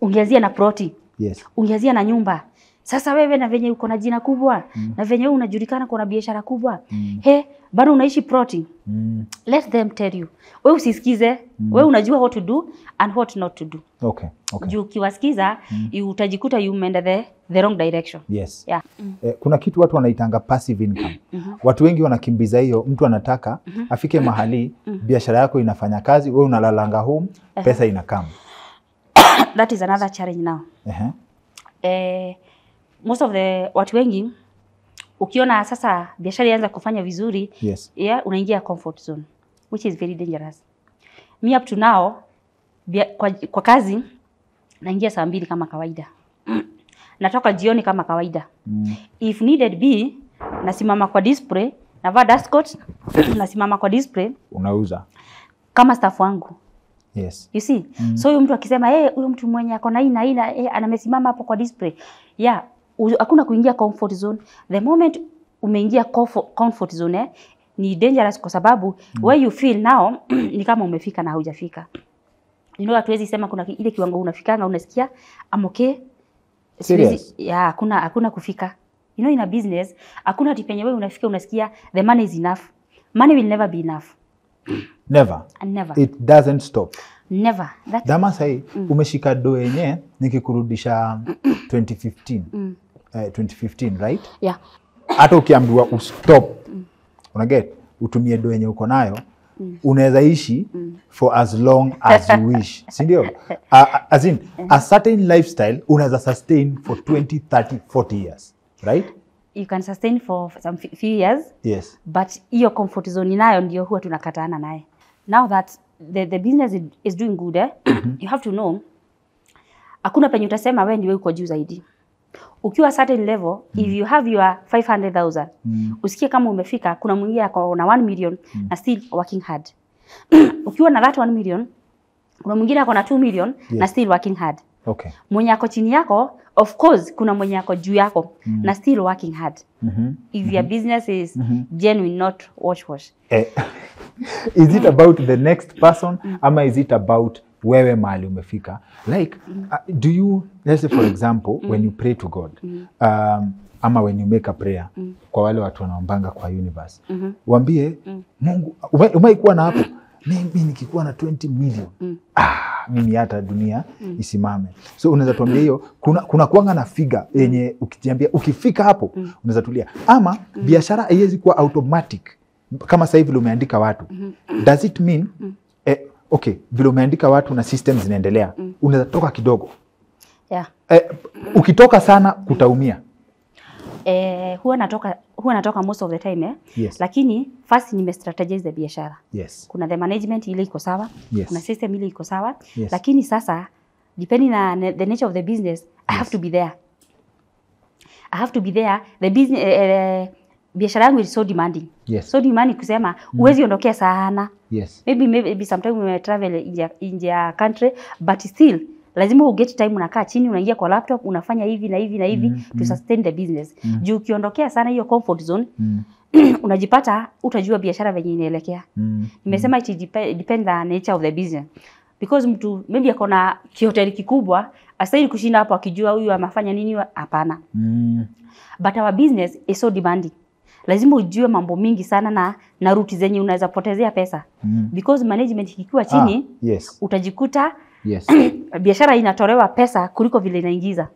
ungeanzia na proti yes. Ungeanzia na nyumba. Sasa wewe na venye uko na jina kubwa mm. na venye unajulikana kuna biashara kubwa. Mm. he bado unaishi proti mm. let them tell you we usisikize mm. we unajua what to do and what not to do okay okay juu ukiwasikiza mm. utajikuta you umeenda the, the wrong direction yes yeah. mm. Eh, kuna kitu watu wanaitanga passive income. Watu wengi wanakimbiza hiyo, mtu anataka afike mahali biashara yako inafanya kazi, we unalalanga home, pesa inakam. that is another challenge now uh-huh. eh, most of the watu wengi ukiona sasa biashara ianza kufanya vizuri Yes. yeah, unaingia comfort zone which is very dangerous me up to now bia, kwa, kwa kazi naingia saa mbili kama kawaida natoka jioni kama kawaida Mm. if needed be nasimama kwa display navaa dust coat nasimama kwa display Unauza. kama staff wangu Yes. you see mm. so huyo mtu akisema eh hey, huyo mtu mwenye ako na hii na hii na eh, anamesimama hapo kwa display yeah hakuna kuingia comfort zone. The moment umeingia comfort, zone eh, ni dangerous kwa sababu mm. where you feel now ni kama umefika na haujafika. You know hatuwezi sema kuna ile kiwango unafikanga unasikia I'm okay. Serious? Ya, hakuna hakuna kufika. You know in a business hakuna ati penye wewe unafika unasikia the money is enough. Money will never be enough. Never. and never. It doesn't stop. never. That Dama sahi umeshika do yenye nikikurudisha 2015. Eh, 2015, right? yeah Hata ukiambiwa ustop. Unaget? Utumie do yenye uko nayo unaweza ishi for as long as you wish sindio uh, as in a certain lifestyle unaweza sustain for 20 30 40 years right you can sustain for some few years yes but hiyo comfort zone nayo ndio huwa tunakataana naye now that the, the business is, is doing good eh? you have to know hakuna penye utasema wewe ndiwe uko juu zaidi ukiwa certain level mm. if you have your 500000 Mm. usikie kama umefika kuna mwingine ako na 1 million na still working hard ukiwa na that 1 million kuna mwingine ako na 2 million na still working hard okay mwenye ako chini yako of course kuna mwenye ako juu yako mm. na still working hard mm-hmm. if your business is mm -hmm. genuine not wash wash eh, is it about the next person ama is it about wewe mahali umefika. Like uh, do you let's say for example when you pray to god um, ama when you make a prayer kwa wale watu wanaombanga kwa universe wambie mungu ume- umeikuwa na hapo? Mimi nikikuwa na 20 million. Ah, mimi hata dunia isimame. So unaweza tuambia hiyo kuna, kuna kuanga na figa yenye ukijiambia ukifika hapo unaweza tulia. Ama biashara haiwezi kuwa automatic. Kama sasa hivi umeandika watu. Does it mean okay vile umeandika watu na system zinaendelea mm. unaweza toka kidogo yeah. eh, ukitoka sana kutaumia eh, huwa natoka huwa natoka most of the time eh? Yes. lakini first nime strategize biashara yes kuna the management ile iko sawa Yes. kuna system ile iko sawa Yes. lakini sasa depending na the nature of the business yes. I have to be there I have to be there the business eh, eh, biashara yangu is so demanding Yes. so demanding kusema mm. uwezi ondokea sana yes maybe maybe sometimes we travel in ya- country but still lazima uget time unakaa chini unaingia kwa laptop unafanya hivi na hivi na hivi mm. to sustain the business mm. juu ukiondokea sana hiyo comfort zone mm. unajipata utajua biashara venye inaelekea Mm. nimesema it dep- depend the nature of the business because mtu maybe ako na kihoteli kikubwa astahili kushinda hapo akijua huyu amefanya nini hapana Mm. but our business is so demanding lazima ujue mambo mingi sana na na ruti zenye unaweza potezea pesa. Mm. because management ikiwa chini ah, yes. utajikuta yes. biashara inatolewa pesa kuliko vile inaingiza.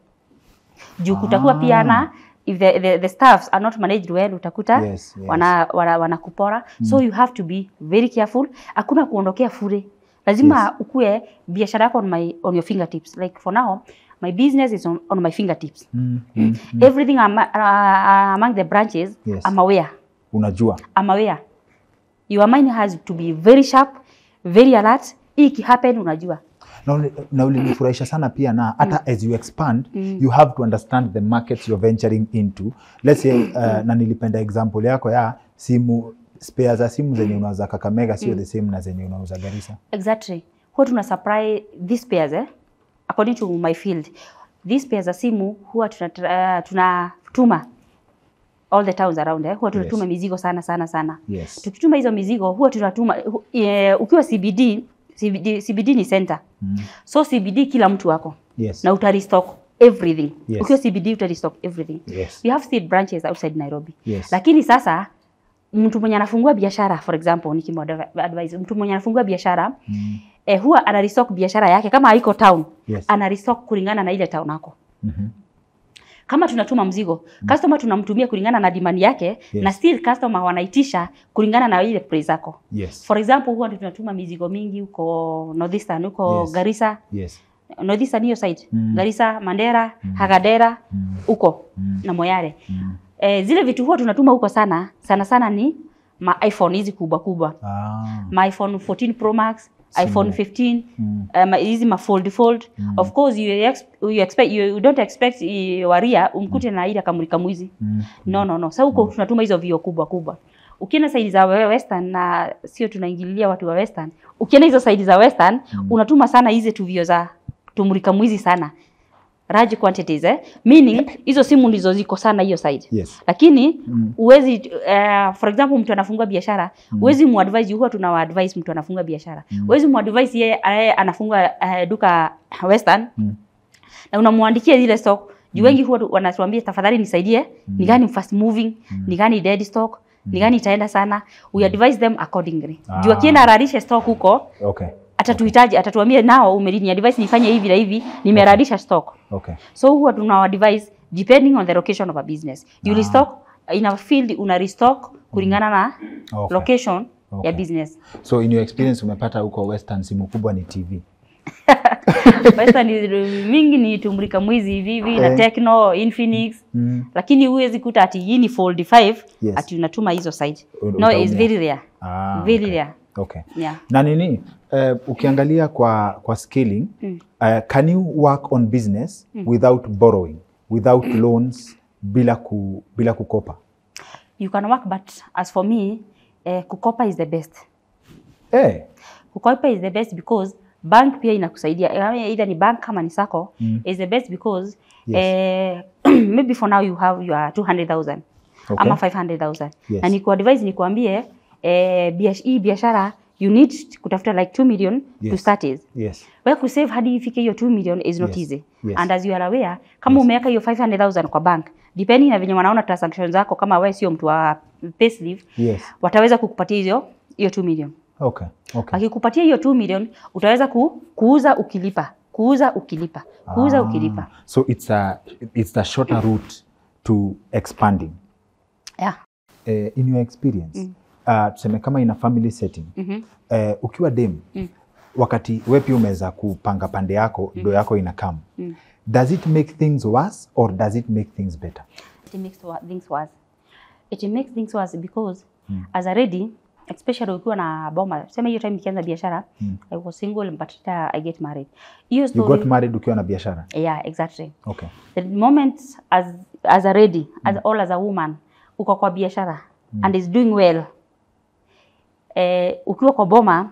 Juu kutakuwa pia na if the, the, the staffs are not managed well utakuta Yes, yes. wana, wana, wanakupora. So you have to be very careful. Hakuna kuondokea fure. Lazima Yes. ukue biashara yako on, my, on your fingertips. Like for now my business is on, on my fingertips mm. Mm. mm. everything am, uh, among the branches Yes. I'm aware unajua I'm aware your mind has to be very sharp very alert hii ikihappen unajua na uli- na ulinifurahisha sana pia na hata as you expand mm. you have to understand the markets you're venturing into let's say uh, mm. na nilipenda example yako ya simu spare za simu zenye unauza Kakamega sio the same na zenye unauza Garissa Exactly. Huwa tuna supply these pairs eh? According to my field. These pairs za simu huwa tunatuma uh, tunatuma all the towns around eh? Huwa tunatuma Yes. mizigo sana sana sana. yes Tukituma hizo mizigo huwa tunatuma hu, e, ukiwa CBD, CBD CBD ni center. mm. So CBD kila mtu wako yes na utarestock everything. Yes. Ukiwa CBD utarestock everything. yes We have seed branches outside Nairobi. Yes. Lakini sasa mtu mwenye anafungua biashara for example nikimwadvise mtu mwenye anafungua biashara mm. eh, huwa ana restock biashara yake kama haiko town Yes. ana restock kulingana na ile town yako mm -hmm. kama tunatuma mzigo customer tunamtumia kulingana na demand yake Yes. na still customer wanaitisha kulingana na ile price yako yes for example huwa tunatuma mizigo mingi huko northeastern huko Yes. Garissa yes northeastern hiyo side Mm. Garissa Mandera Hagadera Mm. huko Mm. na Moyale Mm. Eh, zile vitu huwa tunatuma huko sana sana sana ni ma iPhone hizi kubwa kubwa. Ah. ma iPhone 14 Pro Max Simu. iPhone 15 Mm. um, hizi ma fold fold. Of course you, ex you expect you, you don't expect uh, waria umkute na ile kamulika mwizi Mm. no no no. Sasa huko tunatuma hizo vio kubwa kubwa. Ukienda saidi za western na sio tunaingililia watu wa western ukienda hizo saidi za western unatuma sana hizi tu vio za tumulika mwizi sana large quantities eh meaning hizo simu ndizo ziko sana hiyo side yes lakini Mm. uwezi uh, for example mtu anafungua biashara mm. uwezi muadvise huwa tuna advise mtu anafungua biashara mm. uwezi muadvise yeye yeye anafungua uh, duka western Mm. na unamwandikia zile stock juu wengi huwa wanatuambia tafadhali nisaidie mm. ni gani fast moving mm. ni gani dead stock mm. ni gani itaenda sana we advise them accordingly Ah. juu akienda ararishe stock huko okay atatuhitaji atatuambia nao umeni advise nifanye hivi na hivi nimeradisha stock okay so huwa tuna advise depending on the location of a business you Ah. restock in a field una restock kulingana na Okay. location Okay. ya business so in your experience umepata huko western simu kubwa ni tv Western ni mingi ni tumulika mwizi hivi hivi okay. na Eh. Tecno, Infinix mm. lakini huwezi kuta ati hii ni fold 5 Yes. ati unatuma hizo side no it's very rare ah, very okay. rare okay yeah na nini uh, ukiangalia kwa kwa scaling Mm. uh, can you work on business mm. without borrowing without loans bila ku, bila kukopa you can work but as for me eh, kukopa is the best eh kukopa is the best because bank pia inakusaidia either ni bank kama ni sako Mm. is the best because Yes. eh, maybe for now you have your 200,000 Okay. ama 500,000 Yes. na niku advise nikuambie eh, biash, hii biashara you need kutafuta like 2 million yes. to start is. yes we kusave hadi ifike hiyo 2 million is not Yes. easy Yes. and as you are aware kama Yes. umeweka hiyo 500,000 kwa bank depending na venye wanaona transactions zako kama wewe sio mtu wa payslip yes wataweza kukupatia hizo hiyo 2 million okay okay akikupatia hiyo 2 million utaweza ku, kuuza ukilipa kuuza ukilipa kuuza Ah, ukilipa so it's a it's the shorter route to expanding yeah. Uh, in your experience mm. Uh, tuseme kama ina family setting mm -hmm. eh, ukiwa dem Mm. wakati wewe pia umeweza kupanga pande yako mm. do yako ina come Mm. does it make things worse or does it make things better it makes things worse it makes things worse because mm. as a lady especially ukiwa na boma sema hiyo time nikianza biashara mm. i was single but later i get married hiyo you story got married ukiwa na biashara yeah exactly okay the moment as as a lady as all as a woman uko kwa biashara mm. and is doing well eh, ukiwa kwa boma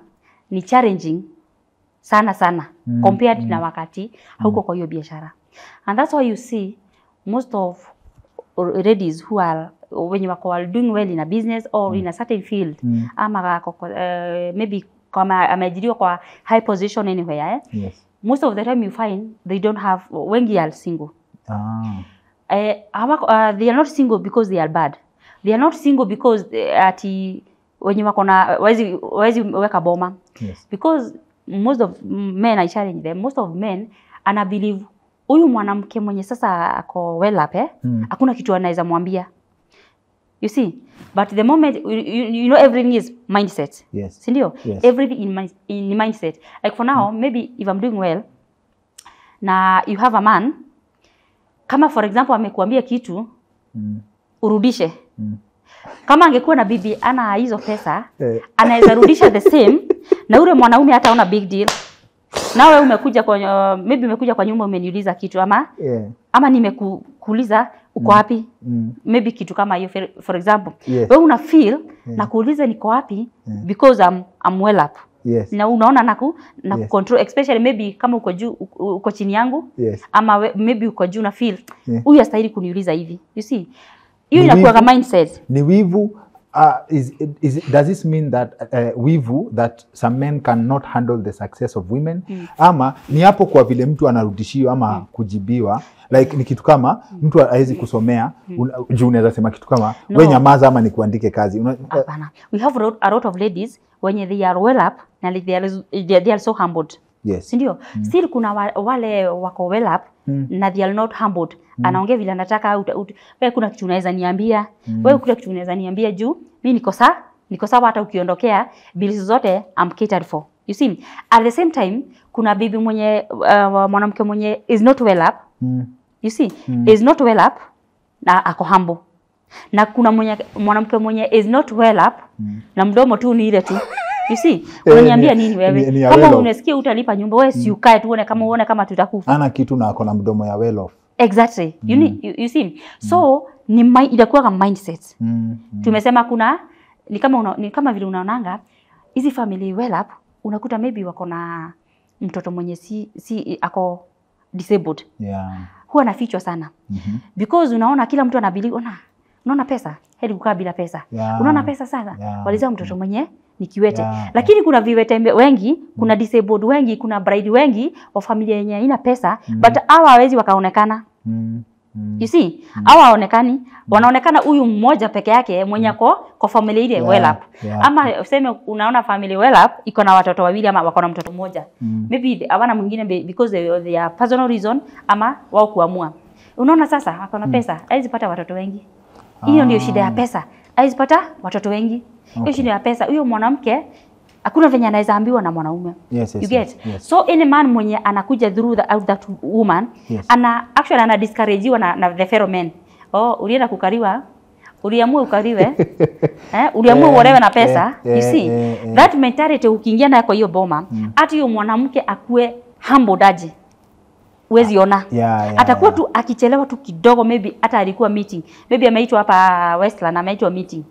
ni challenging sana sana Mm, compared mm, na wakati hauko kwa hiyo biashara and that's why you see most of ladies who are wenye wako are doing well in a business or mm. in a certain field Mm. ama uh, eh, maybe kama ameajiriwa kwa high position anywhere eh? yes most of the time you find they don't have wengi are single ah. eh, ama, uh, they are not single because they are bad they are not single because they, ati wenye wako na wawezi wawezi weka boma yes because most of men I challenge them most of men ana believe huyu mwanamke mwenye sasa ako well up eh Mm. hakuna kitu anaweza mwambia you see but the moment you, you, know everything is mindset yes si ndio Yes. everything in, in mindset like for now mm. maybe if i'm doing well na you have a man kama for example amekuambia kitu mm. urudishe Mm. Kama angekuwa na bibi ana hizo pesa Eh. anaweza rudisha the same na ule mwanaume hataona big deal. Na wewe umekuja kwa uh, maybe umekuja kwa nyumba umeniuliza kitu ama yeah. ama nimekuuliza uko wapi? Mm. maybe kitu kama hiyo for- example. Yes. wewe una feel yeah, na kuuliza niko wapi? Yeah, because I'm, I'm well up. Yes. Na unaona naku na Yes. control especially maybe kama uko juu uko chini yangu yes. ama we, maybe uko juu na feel. Huyu Yeah. astahili kuniuliza hivi. You see hiyo inakuwa kama mindset ni wivu uh, is, is, does this mean that uh, wivu that some men cannot handle the success of women mm. ama ni hapo kwa vile mtu anarudishiwa ama mm. kujibiwa like ni kitu kama mtu hawezi kusomea mm. juu unaweza sema kitu kama No. we nyamaza ama nikuandike kazi Una, uh, we have a lot- of ladies wenye they are well up na they are, they they are so humbled yes sindio mm. still kuna wale wako well up Mm. na they are not humbled anaongea vile anataka au wewe kuna kitu unaweza niambia? Mm. wewe kuna kitu unaweza niambia juu? Mimi niko sawa, niko sawa hata ukiondokea bills zote I'm catered for. You see at the same time kuna bibi mwenye uh, mwanamke mwenye is not well up. Mm. you see? Mm. is not well up na ako humble. Na kuna mwenye mwanamke mwenye is not well up mm. na mdomo tu ni ile tu. You see? Unaniambia ni- nini wewe? ni- ni kama unasikia utalipa nyumba wewe si ukae tuone kama uone kama tutakufa. Ana kitu na ako na mdomo ya well off exactly you, need, you, you see so ni mi- inakuwa kama mindset mm. tumesema kuna ni kama una, ni kama vile unaonanga hizi family well up unakuta maybe wako na mtoto mwenye si, si ako disabled yeah. huwa nafichwa sana Mm -hmm. because unaona kila mtu anabili ona unaona pesa heri kukaa bila pesa Yeah. unaona pesa sana Yeah. walizaa mtoto mwenye ni kiwete Yeah. lakini kuna viwete wengi kuna disabled wengi kuna bride wengi wa familia yenye haina pesa mm. but hawa hawezi wakaonekana Mm. Mm. you see hawa mm. haonekani, wanaonekana huyu mmoja peke yake mwenye ako kwa familia ile Yeah, well up yeah. ama useme unaona family well up iko na watoto wawili ama wako na mtoto mmoja Mm. maybe hawana mwingine because they, they are personal reason ama wao kuamua unaona sasa ako na pesa hawezi pata watoto wengi hiyo ah. ndio shida ya pesa aizipata watoto wengi hiyo Okay. shida ya pesa huyo mwanamke hakuna venye anaweza ambiwa na mwanaume Yes, yes, you get yes, yes. so any man mwenye anakuja through the, out that woman Yes. ana actually ana discourageiwa na, na the fellow men oh ulienda kukariwa uliamua ukariwe eh, uliamua yeah, uolewe na pesa yeah, you see Yeah, yeah. that mentality ukiingia nayo kwa hiyo boma mm. hata hiyo mwanamke akue humbled aje huwezi ona. Yeah, yeah, atakuwa yeah. tu akichelewa tu kidogo maybe hata alikuwa meeting. Maybe ameitwa hapa Westland ameitwa meeting.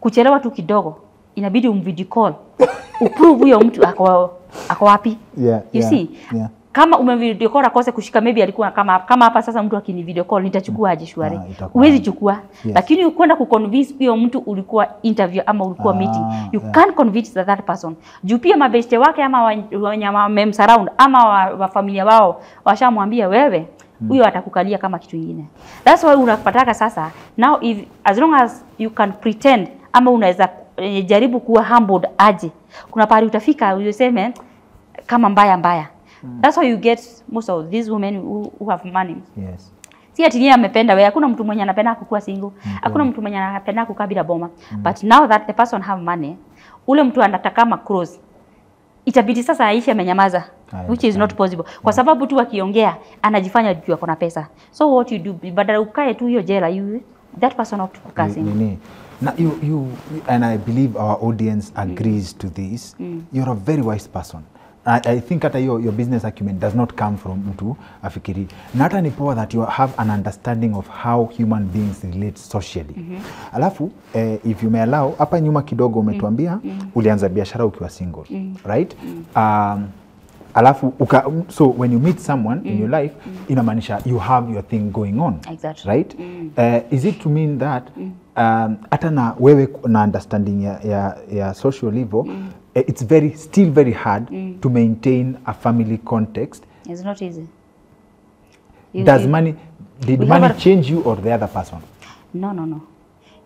Kuchelewa tu kidogo inabidi umvideo call uprove huyo mtu ako ako wapi. Yeah, you yeah, see? yeah. Kama umevideo call akose kushika maybe alikuwa kama kama hapa sasa mtu akini video call nitachukua aje shwari? Ah, huwezi chukua. Yes. lakini ukwenda ku convince huyo mtu ulikuwa interview ama ulikuwa Ah, meeting. You yeah. can't convince that, that person. Juu pia mabeste wake ama wa- wenye wamemsurround ama wa, wa familia wao washamwambia wewe huyo hmm. atakukalia kama kitu ingine that's why unapataka sasa now if as long as you can pretend ama unaweza eh, jaribu kuwa humbled aje. Kuna pahali utafika useme kama mbaya mbaya that's why you get most of these women who, who have money. Yes. si ati yeye amependa wewe hakuna mtu mwenye anapenda kukuwa single. Hakuna mtu mwenye anapenda kukaa bila boma. But now that the person have money ule mtu anataka kama itabidi sasa aishi amenyamaza which is not possible. Kwa sababu tu akiongea anajifanya juu ako na pesa. So what you do badala ukae tu hiyo jela you that person ought to kukaa single Now, na you, you and i believe our audience agrees to this. You're a very wise person I, I think hata your, your business acumen does not come from mtu afikiri na hata ni poa that you have an understanding of how human beings relate socially mm -hmm. alafu eh, if you may allow hapa nyuma kidogo umetuambia mm -hmm. ulianza biashara ukiwa single mm -hmm. right mm -hmm. um, alafu uka, so when you meet someone mm. in your life mm. inamaanisha you have your thing going on Exactly. right mm. uh, is it to mean that mm. um, hata na wewe na understanding ya, ya, ya social level eh, it's very still very hard mm. to maintain a family context it's not easy You- does you- money did money never... change you or the other person no no no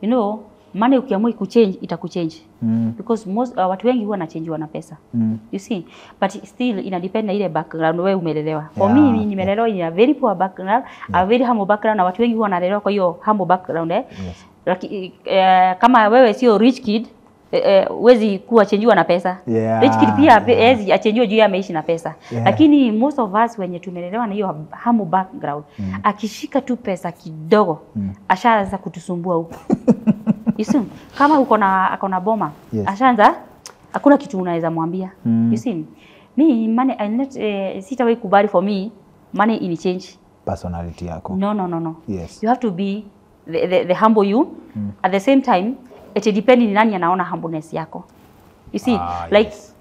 you know money ukiamua ikuchange itakuchange Mm. because most uh, watu wengi huwa wanachangiwa na pesa Mm. you see but still ina depend na ile background wewe umelelewa for Yeah, me nimelelewa in a very poor background yeah. a very humble background na watu wengi huwa wanalelewa kwa hiyo humble background eh Yes. Laki, uh, kama wewe sio rich kid eh, eh, huwezi kuwa chenjiwa na pesa Yeah, rich kid pia yeah. Hezi, achenjiwa juu ameishi na pesa Yeah. lakini most of us wenye tumelelewa na hiyo humble background mm. akishika tu pesa kidogo mm. ashaanza kutusumbua huko you kama uko na ako na boma Yes. ashaanza hakuna kitu unaweza mwambia Mm. you see me money I not, eh, sitawahi kubali for me money ini change personality yako no no no no yes you have to be the, the, the humble you mm. at the same time it depend ni nani anaona humbleness yako you see Ah, like yes.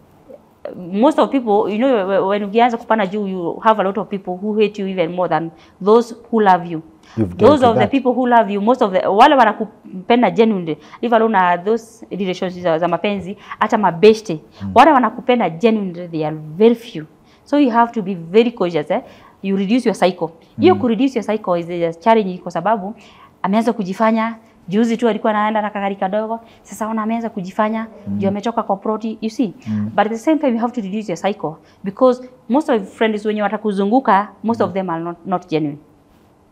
most of people you know wh- when ukianza kupanda juu you have a lot of people who hate you even more than those who love you You've those of of the that. people who love you most of the wale wanakupenda genuinely leave alone are those relationships za, za mapenzi hata mabeshte wale wanakupenda genuinely they are very few so you have to be very cautious eh? you reduce your cycle hiyo ku reduce your cycle is a challenge kwa sababu ameanza kujifanya juzi tu alikuwa anaenda na kagari kadogo sasa ona ameanza kujifanya mm. amechoka ametoka kwa proti you see? Mm. but at the same time you have to reduce your cycle because most of friends wenye watakuzunguka most of them are not, not genuine.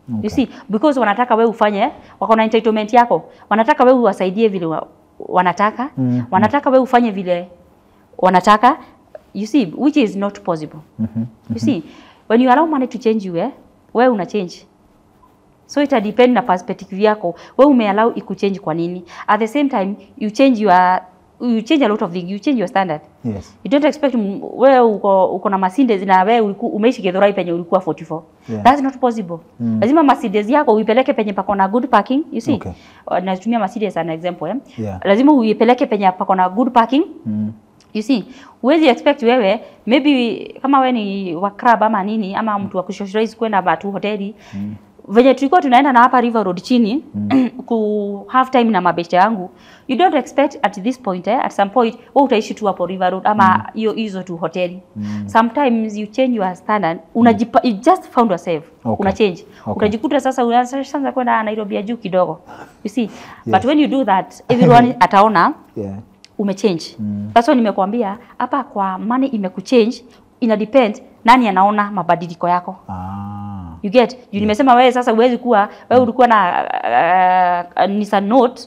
Okay. You see, because wanataka wewe ufanye, wako na entitlement yako, wanataka wewe uwasaidie vile wa, wanataka. Mm, wanataka wewe ufanye vile wanataka. You see, which is not possible. Mm -hmm. you see, when you allow money to change you eh, wewe una change so ita depend na perspective yako we umeallow ikuchange kwa nini at the same time you change your you change a lot of things you change your standard yes you don't expect wewe uko, uko na Mercedes na wewe umeishi Githurai penye ulikuwa 44 Yeah. that's not possible Mm. lazima Mercedes yako uipeleke penye pako na good parking you see Okay. Uh, natumia Mercedes as an example eh? Yeah. lazima uipeleke penye pako na good parking mm. you see huwezi expect wewe maybe kama wewe ni wa club ama nini ama mtu wa kusocialize kwenda batu hoteli mm. Venye tulikuwa tunaenda na hapa River Road chini mm. ku half time na mabeshte yangu you don't expect at this point eh, at some point wewe utaishi tu hapo River Road ama hiyo mm. hizo tu hoteli mm. sometimes you change your standard unajipa you just found yourself Okay. una change Okay. unajikuta sasa unaanza kwenda Nairobi ya juu kidogo you see yes. but when you do that everyone ataona yeah umechange. Mm. That's why nimekuambia hapa kwa money imekuchange ina depend nani anaona mabadiliko yako. ah You get? Juu nimesema wewe sasa uwezi kuwa wewe ulikuwa na uh, uh, Nissan Note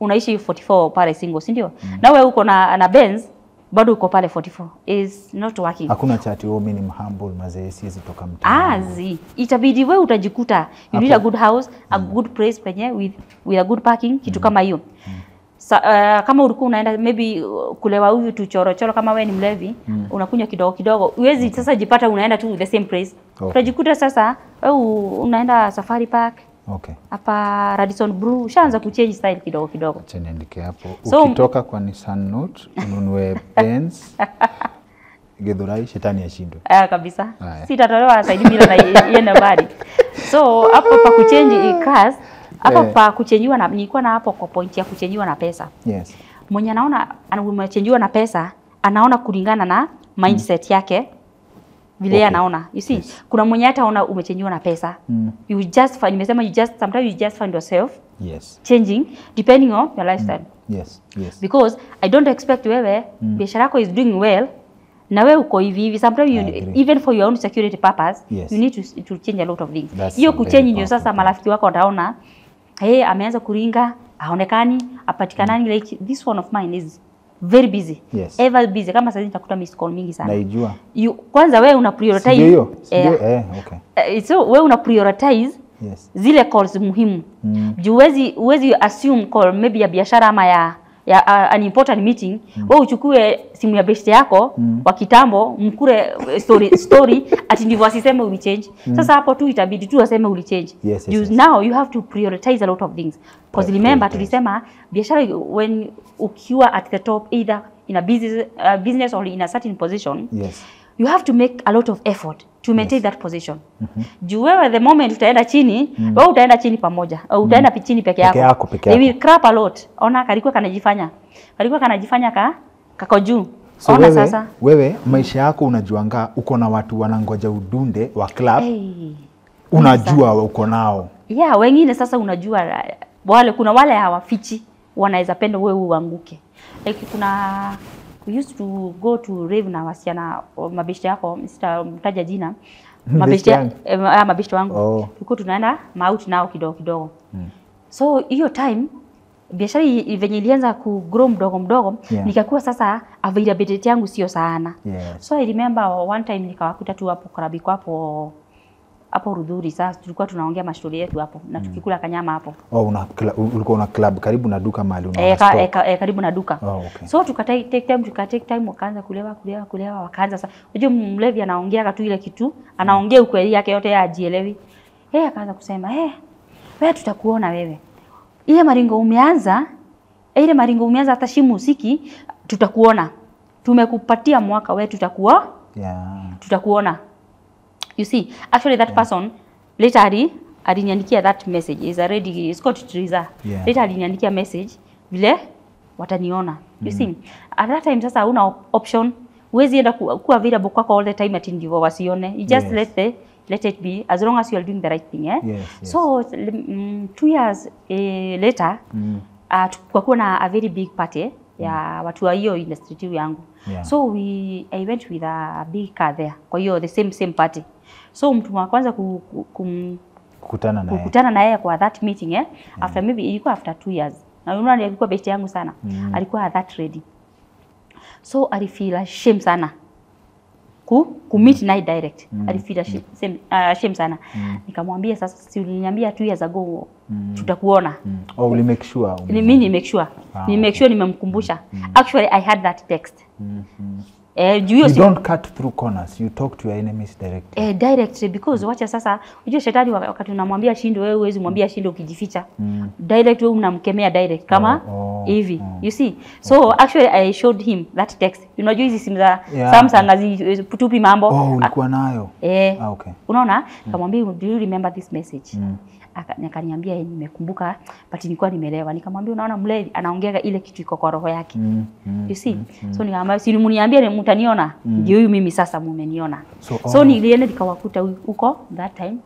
unaishi 44 pale single si ndio Mm. na wewe uko na na Benz bado uko pale 44 is not working Hakuna chati wewe, mimi ni humble mazee siwezi toka mtaani. azi itabidi wewe utajikuta you need a good house a mm. good place penye with, with a good parking kitu mm. kama hiyo Sa, uh, kama ulikuwa unaenda maybe uh, kulewa huyu tu choro choro kama wewe ni mlevi mm. unakunywa kidogo kidogo uwezi sasa jipata unaenda tu the same place Okay. utajikuta sasa wewe unaenda safari park Okay. hapa Radisson Blu ushaanza kuchange style kidogo kidogo Acha niandike hapo. So- Ukitoka kwa Nissan Note ununue Benz Githurai shetani ashindwe. Ah, kabisa sitatolewa saidi mila na yeye mbali so hapo pa kuchange cars hapo Eh. pa kuchenjiwa na nilikuwa na hapo kwa point ya kuchenjiwa na pesa Yes. mwenye anaona anachenjiwa na pesa anaona kulingana na mindset mm. yake vile Okay. anaona you see Yes. kuna mwenye hata ona umechenjiwa na pesa Mm. you just find, nimesema you just sometimes you just find yourself Yes. changing depending on your lifestyle Mm. Yes. Yes. because I don't expect wewe mm. biashara yako is doing well na wewe uko hivi hivi sometimes you, even for your own security purpose Yes. you need to, to change a lot of things hiyo kuchange ndio sasa marafiki wako wataona hey, ameanza kuringa aonekani apatikanani like this one of mine is very busy Yes. ever busy kama sasa nitakuta miss call mingi sana Naijua. you, kwanza wewe una prioritize hiyo. Eh, eh, okay. Uh, so wewe una prioritize Yes. zile calls muhimu Mm. juu uwezi huwezi assume call maybe ya biashara ama ya ya uh, an important meeting mm. wewe uchukue simu ya best yako mm. wa kitambo mkure eh, story story ati ndivyo asiseme ulichange mm. sasa hapo tu itabidi tu aseme ulichange Yes, yes, yes. now you have to prioritize a lot of things because yeah, remember yeah, tulisema biashara when ukiwa at the top either in a business, uh, business or in a certain position Yes. You have to make a lot of effort to maintain yes. that position Mm -hmm. juu wewe the moment utaenda chini mm. wewe utaenda chini pamoja au utaenda mm. chini peke yako, Peke yako, peke They yako. will crap a lot ona kalikuwa kanajifanya kalikuwa kanajifanya ka kako juu So ona wewe, sasa wewe maisha yako unajuanga uko na watu wanangoja udunde wa club hey. unajua wewe uko nao. yeah wengine sasa unajua wale kuna wale hawafichi wanaweza penda wewe uanguke like kuna we used to go to rave na wasichana wa- mabeshte yako sitamtaja jina mabeshte eh, ah, mabeshte wangu Oh. tulikuwa tunaenda mauti nao kidogo kidogo so hiyo time biashara venye ilianza ku grow mdogo mdogo Yeah. nikakuwa sasa availability yangu sio sana Yes. so I remember one time nikawakuta tu hapo karabiko hapo hapo Rudhuri. Sasa tulikuwa tunaongea mashauri yetu hapo na tukikula kanyama hapo. Oh, una ulikuwa una club karibu na duka mahali una e, ka, eka, e, ka, e, karibu na duka. Oh, okay. so tuka take, take time tuka take time wakaanza kulewa kulewa kulewa wakaanza sasa unajua mlevi anaongea tu ile kitu anaongea ukweli yake yote yeye ajielewi yeye akaanza kusema eh hey, wewe tutakuona wewe. Ile maringo umeanza ile maringo umeanza hata shimu usiki tutakuona. Tumekupatia mwaka wewe tutakuwa Yeah. tutakuona you see actually that yeah. person later ali aliniandikia that message is already it's called Teresa Yeah. later aliniandikia message vile wataniona you mm. see at that time sasa una option huwezi enda ku, kuwa available kwako all the time ati ndivyo wasione you just Yes. let the let it be as long as you are doing the right thing eh Yes, yes. so mm, two years eh, later Mm. uh, tukakuwa na a very big party ya watu wa hiyo industry yangu Yeah. so we I went with a big car there kwa hiyo the same same party so mtu wa kwanza ku, ku, kum, Kukutana na kukutana na yeye kwa that meeting eh after maybe ilikuwa after two years na unaona alikuwa best yangu sana Mm. alikuwa at that ready so alifeel shame sana ku, ku meet mm. naye direct Mm. alifeel shame, mm. uh, shame sana Mm. nikamwambia sasa si uliniambia two years ago Mm. tutakuona Mm. Oh, uli make sure. ni mimi ni make sure Ah, ni make sure nimemkumbusha actually i had that text Mm, mm. Eh juu You si- don't cut through corners. You talk to your enemies directly. eh, directly because wacha sasa unajua shetani wakati unamwambia shindo wewe huwezi mwambia shindo ukijificha Mm. direct wewe unamkemea direct kama Oh, oh, hivi oh. you see so okay. actually i showed him that text unajua hizi simu za Yeah. Samsung hazitupi mambo Oh, ulikuwa nayo. eh Ah, okay. unaona Mm. Kamwambia, do you remember this message Mm. Aka- akaniambia "Eh, nimekumbuka but nilikuwa nimelewa nikamwambia unaona mlevi anaongea ile kitu iko kwa roho yake Mm. Mm. you see so nikamwambia si mniambia ni mtaniona ndio huyu mimi sasa mumeniona So, so oh. nilienda nikawakuta huko that time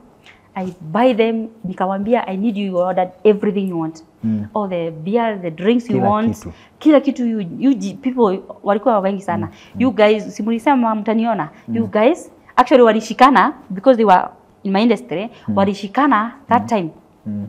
I buy them nikamwambia I need you you ordered everything you want Mm. all the beer the drinks you Kila want kitu. kila kitu you, you people walikuwa wengi sana mm. you guys simulisema mtaniona mm. you guys actually walishikana because they were in my industry walishikana that mm. time Mm.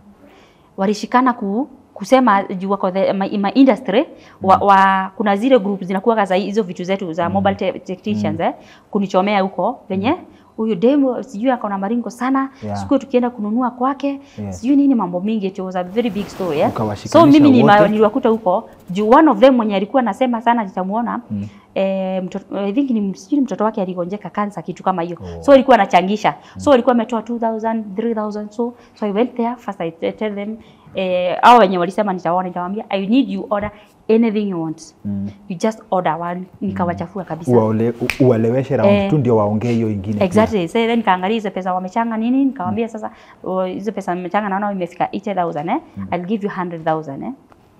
walishikana ku, kusema juu wako the, my, my industry wa, wa, kuna zile group zinakuwa za hizo vitu zetu za mm. mobile te technicians eh, kunichomea huko venye huyu demo sijui ako na maringo sana Yeah. siku tukienda kununua kwake Yes. sijui nini mambo mingi it was a very big story eh. So mimi ni niliwakuta huko juu one of them mwenye alikuwa nasema sana nitamuona mm. Eh, mtoto, I think ni msijui mtoto wake aligonjeka kansa kitu kama hiyo Oh. so alikuwa anachangisha so alikuwa ametoa 2000 3000 so so I went there first I tell them eh, hao wenye walisema nitaona nitawaambia I need you order anything you want Mm. you just order one nikawachafua kabisa Uwaole- uwaleweshe round Eh. tu ndio waongee hiyo ingine. Exactly. So then nikaangalia hizo pesa wamechanga nini, nikamwambia sasa uh, hizo pesa wamechanga naona imefika 8000 eh. Mm. I'll give you 100000 eh.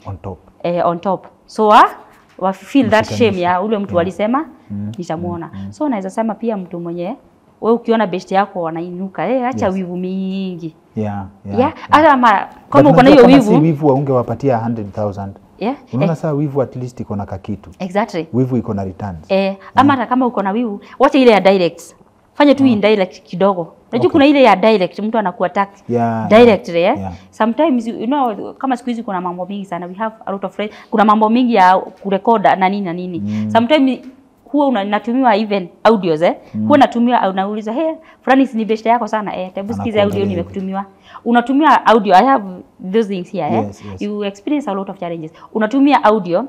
on top eh, on top so wa, wa feel that shame ya ule mtu Yeah. alisema nitamuona so naweza sema pia mtu mwenye wewe ukiona best yako wanainuka. Eh, acha Yes. wivu mingi. Yeah, yeah, yeah. hata kama uko na hiyo kama si wivu wivu waungewapatia 100000 yeah. unaona eh, saa wivu at least iko na kakitu. Exactly. Wivu iko na returns. Eh, ama hata kama uko na wivu wacha ile ya direct fanya tu indirect kidogo unajua Okay. kuna ile ya direct mtu anakuwa tax Yeah, direct eh? yeah. sometimes you know kama siku hizi kuna mambo mingi sana we have a lot of friends. kuna mambo mingi ya kurekoda na nini na nini mm. sometimes huwa unatumiwa natumiwa even audios eh mm. huwa natumiwa unauliza hey fulani si ni best yako sana eh hebu sikiza audio nimekutumiwa unatumia audio i have those things here eh Yes, yes. you experience a lot of challenges unatumia audio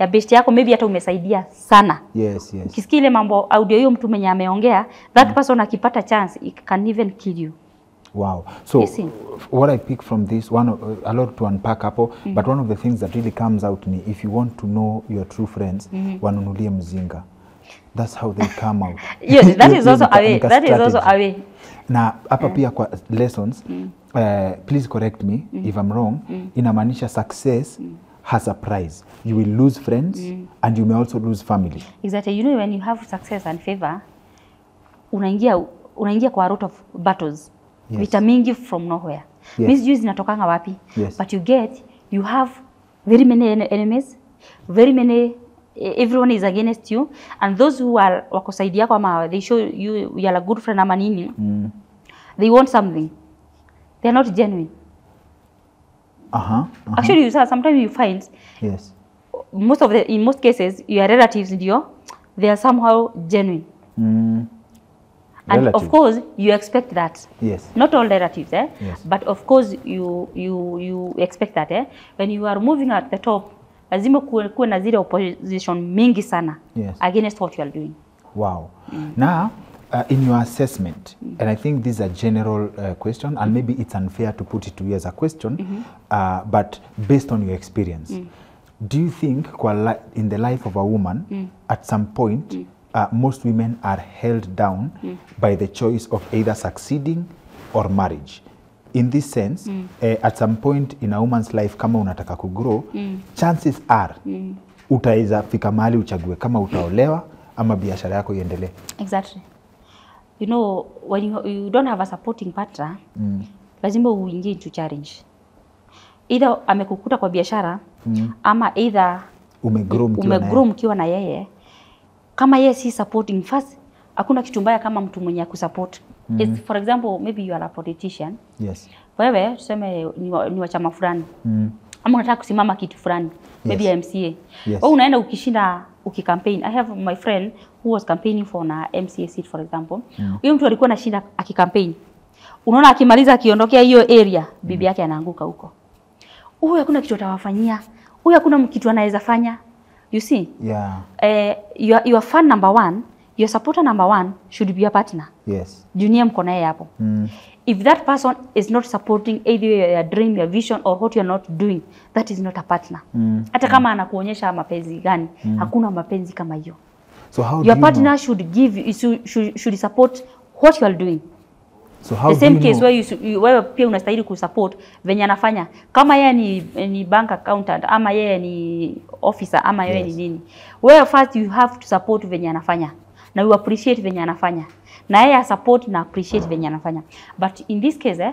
ya best yako maybe hata umesaidia sana yes yes ukisikia ile mambo audio hiyo mtu mwenye ameongea that mm. person akipata chance it can even kill you Wow. So Listen. what I pick from this, one uh, a lot to unpack hapo, but one of the things that really comes out ni if you want to know your true friends, mm. wanunulie mzinga. That's how they come out. yes that is also a way. that is also a away na hapa pia kwa lessons mm. uh, please correct me mm. if I'm wrong mm. inamaanisha success mm. has a price you will lose friends mm. and you may also lose family exactly you know when you have success and favor unaingia unaingia kwa route of battles Yes. vita mingi from nowhere Yes. yes. sijui zinatokanga wapi Yes. but you get you have very many en- enemies very many eh, everyone is against you and those who are wako side yako ama they show you you are a good friend ama nini mm. they want something they are not genuine uh-huh. uh-huh. actually you, sometimes you find yes most of the in most cases your relatives ndio they are somehow genuine mm. and Relatives. of course you expect that yes not all relatives eh? Yes. but of course you you you expect that eh? when you are moving at the top lazima kuwe, na zile opposition mingi sana Yes. against what you are doing Wow. Mm. Now, uh, in your assessment, mm -hmm. and I think this is a general uh, question, and maybe it's unfair to put it to you as a question, mm -hmm. uh, but based on your experience, do you think kwa in the life of a woman, mm. at some point, mm. uh, most women are held down mm. by the choice of either succeeding or marriage? In this sense, mm. uh, at some point in a woman's life, kama unataka kugrow, chances are mm. utaweza fika mahali uchague kama utaolewa ama biashara yako iendelee. exactly you know when you, you don't have a supporting partner Mm. lazima uingie into challenge either amekukuta kwa biashara mm. ama either Umegrow mkiwa na umegrow mkiwa na yeye kama yeye si supporting first hakuna kitu mbaya kama mtu mwenye akusupport mm. for example maybe you are a politician. Yes. wewe tuseme ni wa, ni wa chama fulani Mm. ama unataka kusimama kitu fulani maybe Yes. MCA Yes. wewe unaenda ukishinda ukikampaign. I have my friend who was campaigning for na MCA seat for example huyo mtu alikuwa anashinda akikampaign, unaona akimaliza akiondokea hiyo area bibi yake anaanguka huko huyu hakuna kitu atawafanyia huyu hakuna kitu anaweza fanya you see Yeah. eh, your, your fan number one your supporter number one should be your partner Yes. Junior mko naye hapo Mm. if that person is not supporting either your dream your vision or what you're not doing that is not a partner Mm. hata kama anakuonyesha mapenzi gani hakuna mapenzi kama hiyo So how do your you partner know? should give should, should support what you are doing So how the same case know? where you, you, wewe pia unastahili kusupport venye anafanya kama yeye ni, ni bank accountant ama yeye ni officer ama yeye Yes. ni nini wewe first you have to support venye anafanya na you appreciate venye anafanya na yeye support na appreciate venye anafanya but in this case eh,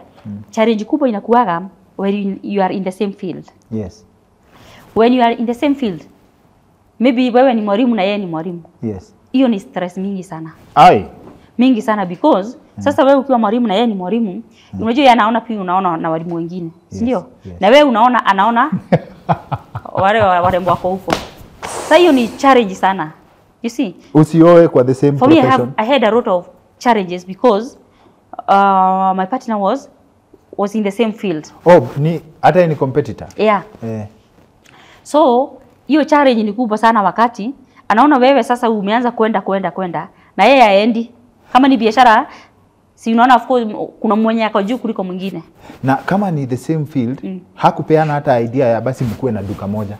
challenge kubwa inakuwaga when you, you are in the same field Yes. when you are in the same field maybe wewe ni mwalimu na yeye ni mwalimu Yes. hiyo ni stress mingi sana Ai. Mingi sana because mm. sasa wewe ukiwa mwalimu na yeye ni mwalimu mm. unajua yeye anaona pia unaona na walimu wengine si ndio? yes. na wewe unaona anaona wale wa- warembo wako huko. Sasa hiyo ni challenge sana. You see? Usioe kwa the same for me I, have, I had a lot of challenges because uh, my partner was was in the same field. Oh ni hata ni competitor? Yeah. Eh, so hiyo challenge ni kubwa sana wakati anaona wewe sasa umeanza kwenda kwenda kwenda na yeye aendi kama ni biashara si unaona of course kuna mwenye ako juu kuliko mwingine na kama ni the same field mm. hakupeana hata idea ya basi mkuwe na duka moja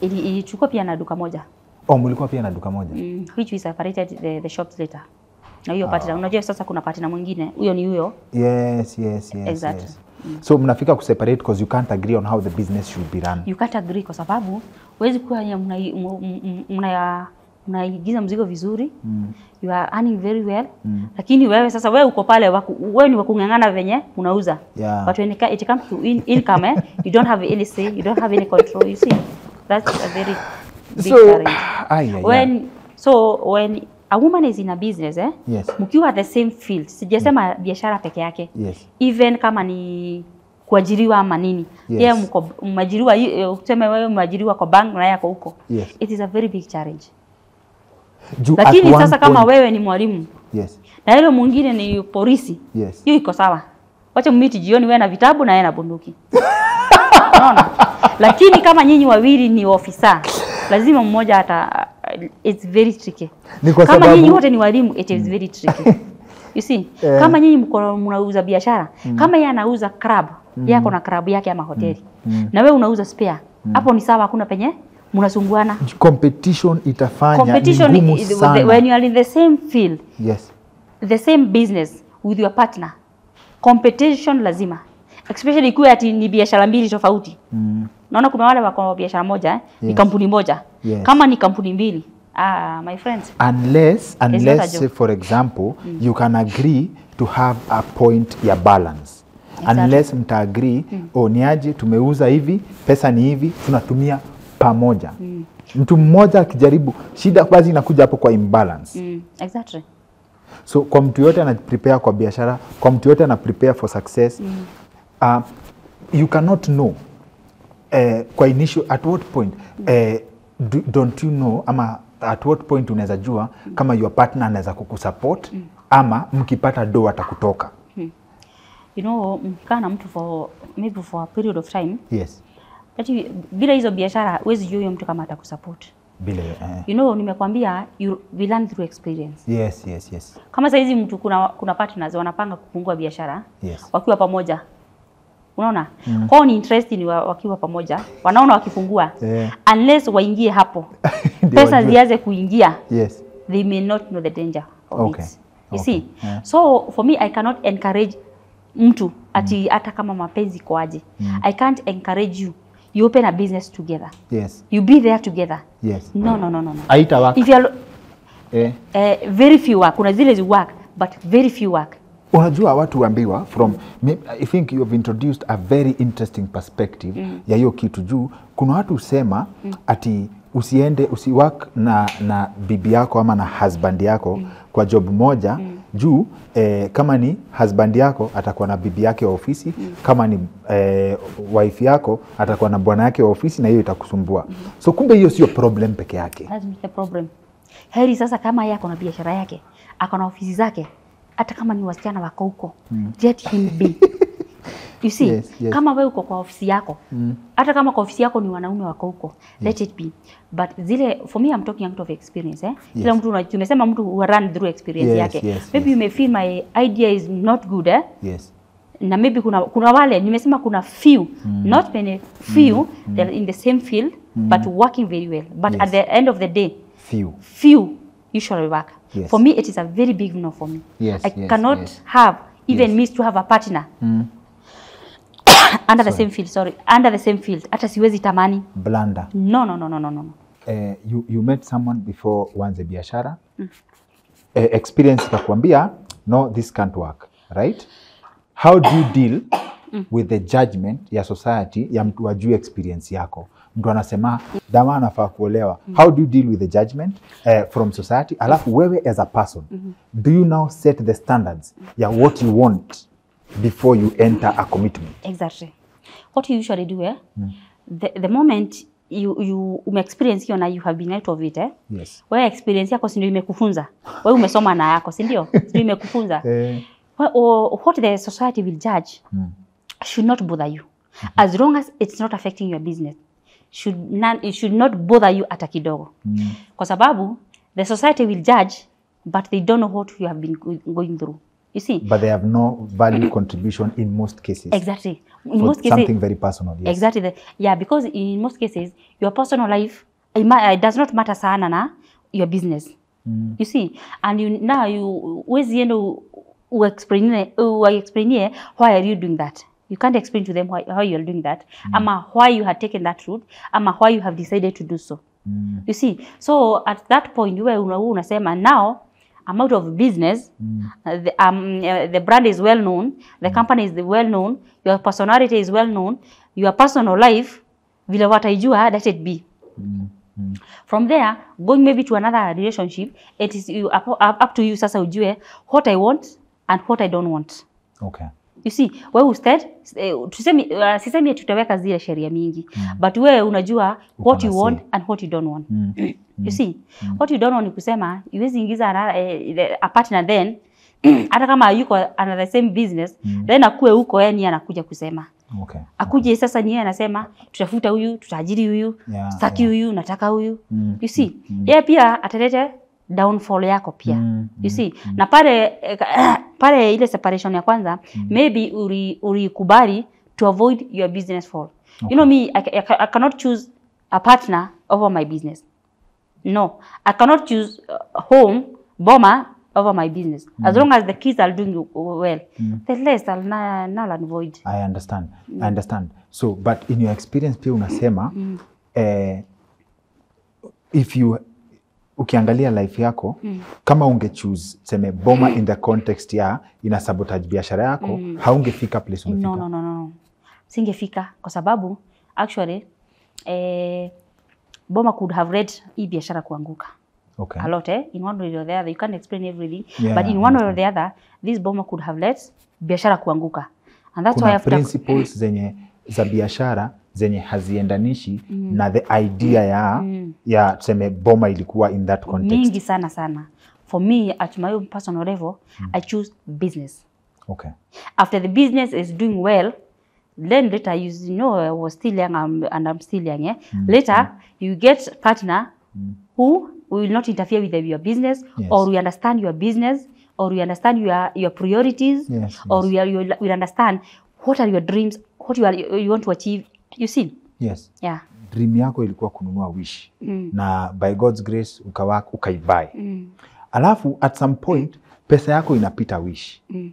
Ili- ilichukua pia na duka moja oh mlikuwa pia na duka moja mm, which we separated the, the shops later na hiyo ah. partner unajua sasa kuna partner mwingine huyo ni huyo yes yes yes, Exactly. yes. Mm. so mnafika kuseparate because you can't agree on how the business should be run you can't agree kwa sababu huwezi kuwa mna, mna, mu- mnaigiza mzigo vizuri mm. you are earning very well mm. lakini wewe sasa wewe uko pale wewe ni wakung'ang'ana venye unauza Yeah. but when it comes to in, income eh, you don't have any say you don't have any control you see that's a very big So, challenge ah, yeah, when yeah. so when a woman is in a business eh, Yes. mkiwa the same field sijasema biashara peke yake Yes. even kama ni kuajiriwa ama nini Yes. yeye mko mwajiriwa tuseme useme wewe mwajiriwa kwa bank na yeye ako huko Yes. it is a very big challenge Juu lakini sasa kama point- wewe ni mwalimu yes. na yule mwingine ni polisi yes. hiyo iko sawa. Wacha mmiti jioni wewe na vitabu na yeye na bunduki. Unaona? Lakini kama nyinyi wawili ni ofisa lazima mmoja hata it's very tricky. Ni kwa kama sababu- nyinyi wote ni walimu it is very tricky. You see? Eh. kama nyinyi mko mnauza biashara mm. kama yeye anauza club mm. yako na club yake ama hoteli. Mm. na wewe unauza spare hapo mm. ni sawa hakuna penye mnasumbuana competition itafanya competition ni ngumu sana when you are in the same field yes the same business with your partner competition lazima especially ikiwa ati ni biashara mbili tofauti mm. naona kuna wale wako biashara moja eh? yes. ni kampuni moja Yes. kama ni kampuni mbili ah, my friends unless unless say for example mm. you can agree to have a point ya balance Exactly. unless mta agree, mm. oh, ni aje tumeuza hivi pesa ni hivi tunatumia pamoja mm. mtu mmoja akijaribu shida basi inakuja hapo kwa imbalance mm, exactly so kwa mtu yote ana prepare kwa biashara kwa mtu yote ana prepare for success mm. uh, you cannot know uh, kwa initial at what point uh, do, don't you know ama at what point unaweza jua mm. kama your partner anaweza kukusupport mm. ama mkipata do atakutoka mm. you know mkikaa na mtu for maybe for a period of time yes ati bila hizo biashara huwezi jua huyo mtu kama atakusupport. Bila eh. you know nimekwambia you we learn through experience. Yes yes yes. Kama saizi mtu kuna kuna partners wanapanga kufungua biashara yes. wakiwa pamoja. Unaona? Mm. kwao ni interesting wa, wakiwa pamoja. Wanaona wakifungua. Yeah. unless waingie hapo. Pesa zianze kuingia yes. they may not know the danger of Okay. it. You Okay. see Yeah. so for me i cannot encourage mtu ati hata kama mapenzi kwaje i can't encourage you you open a business together yes you be there together yes no no no no, no. aita work. if you are eh. uh, very few work kuna zile zi work but very few work unajua watu huambiwa from me- i think you have introduced a very interesting perspective mm. ya hiyo kitu juu kuna watu husema mm. ati usiende usiwork na na bibi yako ama na husband yako mm. kwa job moja mm. Juu eh, kama ni husband yako atakuwa na bibi yake wa ofisi mm. kama ni eh, wife yako atakuwa na bwana yake wa ofisi na hiyo itakusumbua mm. so kumbe hiyo sio problem peke yake problem. Heri sasa kama yeye ako na biashara yake, ako na ofisi zake, hata kama ni wasichana wako huko, let him be. You see, Yes, yes. kama wewe uko kwa ofisi yako, hata kama kwa ofisi yako ni wanaume wako huko, let it be. But zile for me I'm talking out of experience eh. yes. Kila mtu tunasema mtu who run through experience Yes, yake. yes, maybe yes. you may feel my idea is not good eh yes na maybe kuna kuna wale nimesema kuna few mm. not many few they're in the same field mm. but working very well but Yes. at the end of the day few few usually work Yes. for me it is a very big no for me Yes, i yes, cannot yes. have even Yes. miss to have a partner under the same field sorry. Under the same field. Hata siwezi tamani. Blunder no no no no no no. Uh, eh, you, you met someone before uanze biashara. Mm. eh, experience ikakwambia no this can't work right? How do you deal with the judgment ya society ya mtu ajue experience yako? Mtu anasema dama anafaa kuolewa. Mm. how do you deal with the judgment uh, from society? Alafu wewe as a person mm -hmm. do you now set the standards ya what you want before you enter a commitment? Exactly. What you usually do, eh? mm. The, the moment you, you umeexperience hiyo na you have been out of it, eh? yes Wewe experience yako si ndio imekufunza. Wewe umesoma na yako, si ndio? Ndio imekufunza. eh, Well, or what the society will judge mm. should not bother you. Mm -hmm. As long as it's not affecting your business. Should not, it should not bother you hata kidogo. Kwa sababu the society will judge but they don't know what you have been going through. You see? but they have no value contribution in most cases Exactly. In most cases, something very personal yes Exactly. The, yeah, because in most cases, your personal life it, it does not matter sana na your business. Mm. You see, and you now you always you know, who explain, who explain here, why are you doing that. You can't explain to them why, how you're doing that, mm. ama why you had taken that route, ama why you have decided to do so. Mm. You see, so at that point wewe were unasema now I'm out of business. Uh, the, um, uh, the brand is well known. The mm. company is well known. Your personality is well known. Your personal life, vile wataijua, let it be. Mm. From there, going maybe to another relationship, it is you, up, up to you sasa ujue what I want and what I don't want. okay You see, wewe usted, eh, tusemi, uh, sisemi tutaweka zile sheria mingi. But wewe unajua what you want and what you don't want. You see, what you don't want ni kusema iwezi ingiza eh, a partner then hata kama yuko under the same business then akue huko yeye niye anakuja kusema. Okay. Akuje sasa niye anasema tutafuta huyu tutaajiri huyu Yeah, staki yeah. huyu nataka huyu. Mm, you see yeye pia atalete downfall yako pia Mm, you see mm, na pale eh, pale ile separation ya kwanza mm. maybe uri- ulikubali to avoid your business fall okay. you know me I, I, I cannot choose a partner over my business no I cannot choose uh, home boma over my business as long as the kids are doing well mm. the less I'll na- null and void I understand. mm. I understand. So, but in your experience pia unasema mm. eh, if you ukiangalia life yako mm. kama unge choose seme boma in the context ya ina sabotage biashara yako mm. haungefika place umefika. no, no, no, no. singefika kwa sababu actually eh, boma could have read hii biashara kuanguka Okay. a lot eh? in one way or the other you can't explain everything Yeah, but in one way or the other this boma could have let biashara kuanguka and that's Kuna why after principles zenye za biashara zenye haziendanishi mm. na the idea ya mm. ya tuseme boma ilikuwa in that context. mingi sana sana for me at my own personal level mm. i choose business Okay. after the business is doing well then later you know I was still young and I'm still young eh? mm. later you get partner mm. who will not interfere with your business Yes. or we understand your business or we understand your your priorities Yes, yes. or we, are, will understand what are your dreams what you, are, you want to achieve you see? Yes. yeah. Dream yako ilikuwa kununua wish. Mm. na by God's grace ukawa ukaibai mm. alafu at some point pesa yako inapita wish. Mm.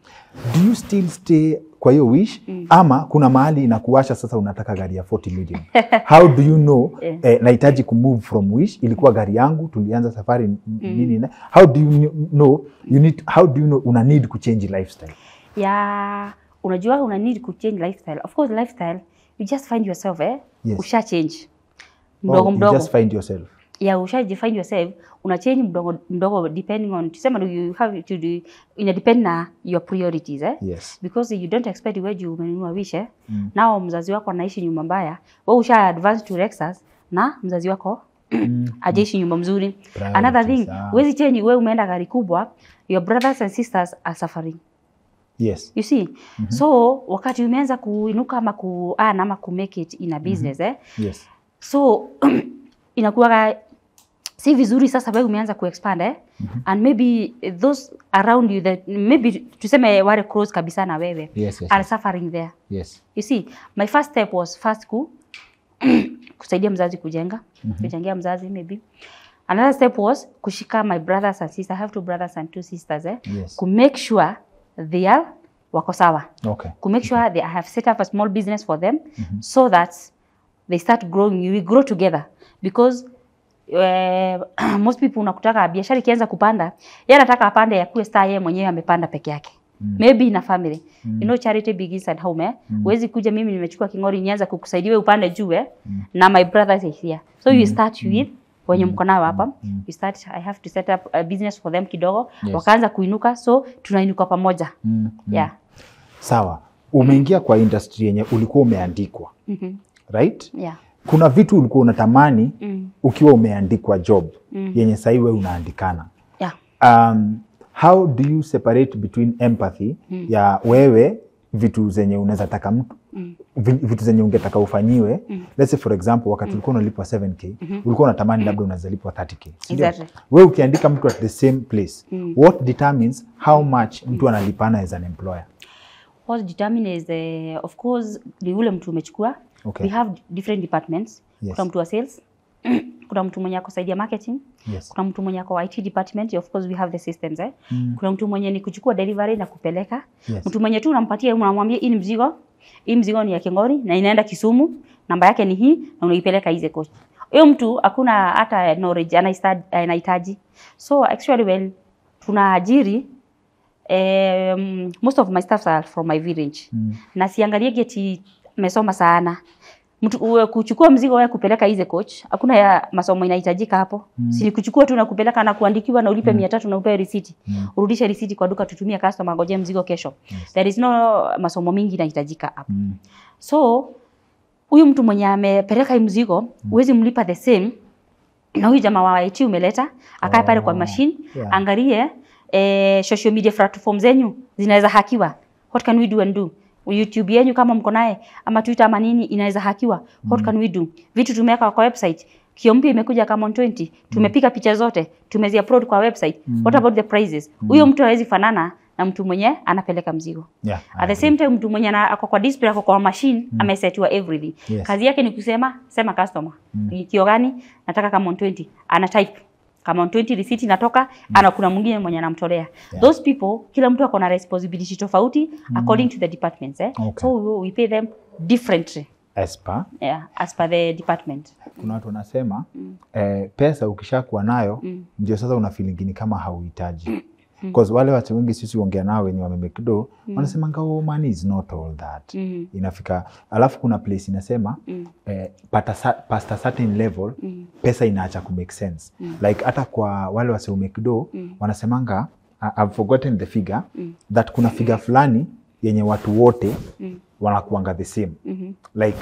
do you still stay kwa hiyo wish? Mm. ama kuna mahali inakuasha sasa unataka gari ya 40 million? How do you know? Yeah. eh, nahitaji kumove from wish. Ilikuwa gari yangu tulianza safari nini na how do you know? You need how do you know una need kuchange lifestyle? Yeah. Unajua una need ku change lifestyle. Of course lifestyle you just find yourself eh? Yes. usha change. Oh, mdogo you mdogo. just find yourself. Ya ushaji find yourself una change mdogo mdogo depending on tuseme you have to do ina depend na your priorities eh? Yes. Because you don't expect wewe juu umenunua wish eh? Nao mzazi wako anaishi nyumba mbaya wewe usha advance to Lexus na mzazi wako ajaishi nyumba mzuri. Another thing ah. wezi change wewe umeenda gari kubwa your brothers and sisters are suffering yes you see Mm -hmm. so wakati umeanza kuinuka ama ku earn ama ku make it in a business mm -hmm. eh yes so inakuwa si vizuri sasa wewe umeanza kuexpand eh? Mm -hmm. and maybe those around you that maybe tuseme wale close kabisa na wewe yes yes are yes, suffering there yes. you see my first step was first ku kusaidia mzazi kujenga mm -hmm. kujengea mzazi maybe another step was kushika my brothers and sisters I have two brothers and two sisters eh? Yes. ku make sure they are wako sawa. Okay. To make sure they have set up a small business for them so that they start growing we grow together. Because uh, most people unakutaka biashara ikianza kupanda yeye anataka apande yakuwe star yeye mwenyewe amepanda peke yake. Maybe na family. You know charity begins at home eh? Huwezi kuja mimi nimechukua king'ori nianza kukusaidia wewe upande juu eh? Na my brother is here. So you start with wenye mko nao hapa you start i have to set up a business for them kidogo Yes. wakaanza kuinuka so tunainuka pamoja Mm. yeah Sawa, umeingia kwa industry yenye ulikuwa umeandikwa mm -hmm. right? yeah Kuna vitu ulikuwa unatamani mm. ukiwa umeandikwa job Mm. yenye sasa wewe unaandikana. yeah Um, how do you separate between empathy mm. ya wewe vitu zenye unaweza taka mtu Mm. vitu zenye ungetaka ufanyiwe mm. let's say for example wakati ulikuwa unalipwa 7k mm. ulikuwa unatamani labda unaweza lipwa 30k sio? Exactly. wewe ukiandika mtu at the same place mm. what determines how much mtu analipana as an employer what determines is uh, of course ni ule mtu umechukua Okay. we have different departments Yes. kuna mtu wa sales kuna mtu mwenye ako saidia marketing yes. kuna mtu mwenye ako IT department of course we have the systems eh. Mm. kuna mtu mwenye ni kuchukua delivery na kupeleka. Yes. mtu mwenye tu unampatia unamwambia hii ni mzigo hii mzigo ni ya King'ori na inaenda Kisumu namba yake ni hii na unaipeleka hize coach huyo mtu hakuna hata knowledge anahitaji. So actually well tunaajiri um, most of my staffs are from my village. Mm. na siangalie geti mesoma sana mtu uwe kuchukua mzigo wewe kupeleka hize coach hakuna ya masomo inahitajika hapo mm. si kuchukua tu na kupeleka na kuandikiwa na ulipe 300 mm. na upewe risiti Mm. urudishe risiti kwa duka tutumie customer ngoje mzigo kesho Yes. there is no masomo mingi inahitajika hapo Mm. so huyu mtu mwenye amepeleka hii mzigo huwezi mm. mlipa the same na huyu jamaa wa IT umeleta akae pale kwa Oh, machine yeah. angalie eh, social media platform zenyu zinaweza hakiwa what can we do and do YouTube yenu kama mko naye ama Twitter ama nini inaweza hakiwa. What can we do? Vitu tumeweka kwa website. Kio mpya imekuja kama 20 tumepiga picha zote. Tumezi upload kwa website. What about the prices huyo mtu hawezi fanana na mtu mwenye anapeleka mzigo. Yeah, at the same time mtu mwenye ako kwa display ako kwa machine mm. amesetiwa everything. Yes. kazi yake ni kusema sema customer. Mm. kio gani? Nataka kama 20. ana type kama 20 receipt inatoka ana kuna mwingine mwenye anamtolea yeah. those people kila mtu ako na responsibility tofauti mm. according to the departments eh Okay. so we, we pay them differently as per yeah, as per the department kuna watu wanasema mm. eh, pesa ukishakuwa nayo mm. ndio sasa una feeling kama hauhitaji Because wale watu wengi sisi huongea nao wenye wamemekido wanasema ngao money is not all that. Mm. inafika alafu kuna place inasema eh, pata sa- past a certain level pesa inaacha ku make sense. Like hata kwa wale waseumekdo wanasemanga I- I've forgotten the figure that kuna figure fulani yenye watu wote wanakuanga the same mm -hmm. like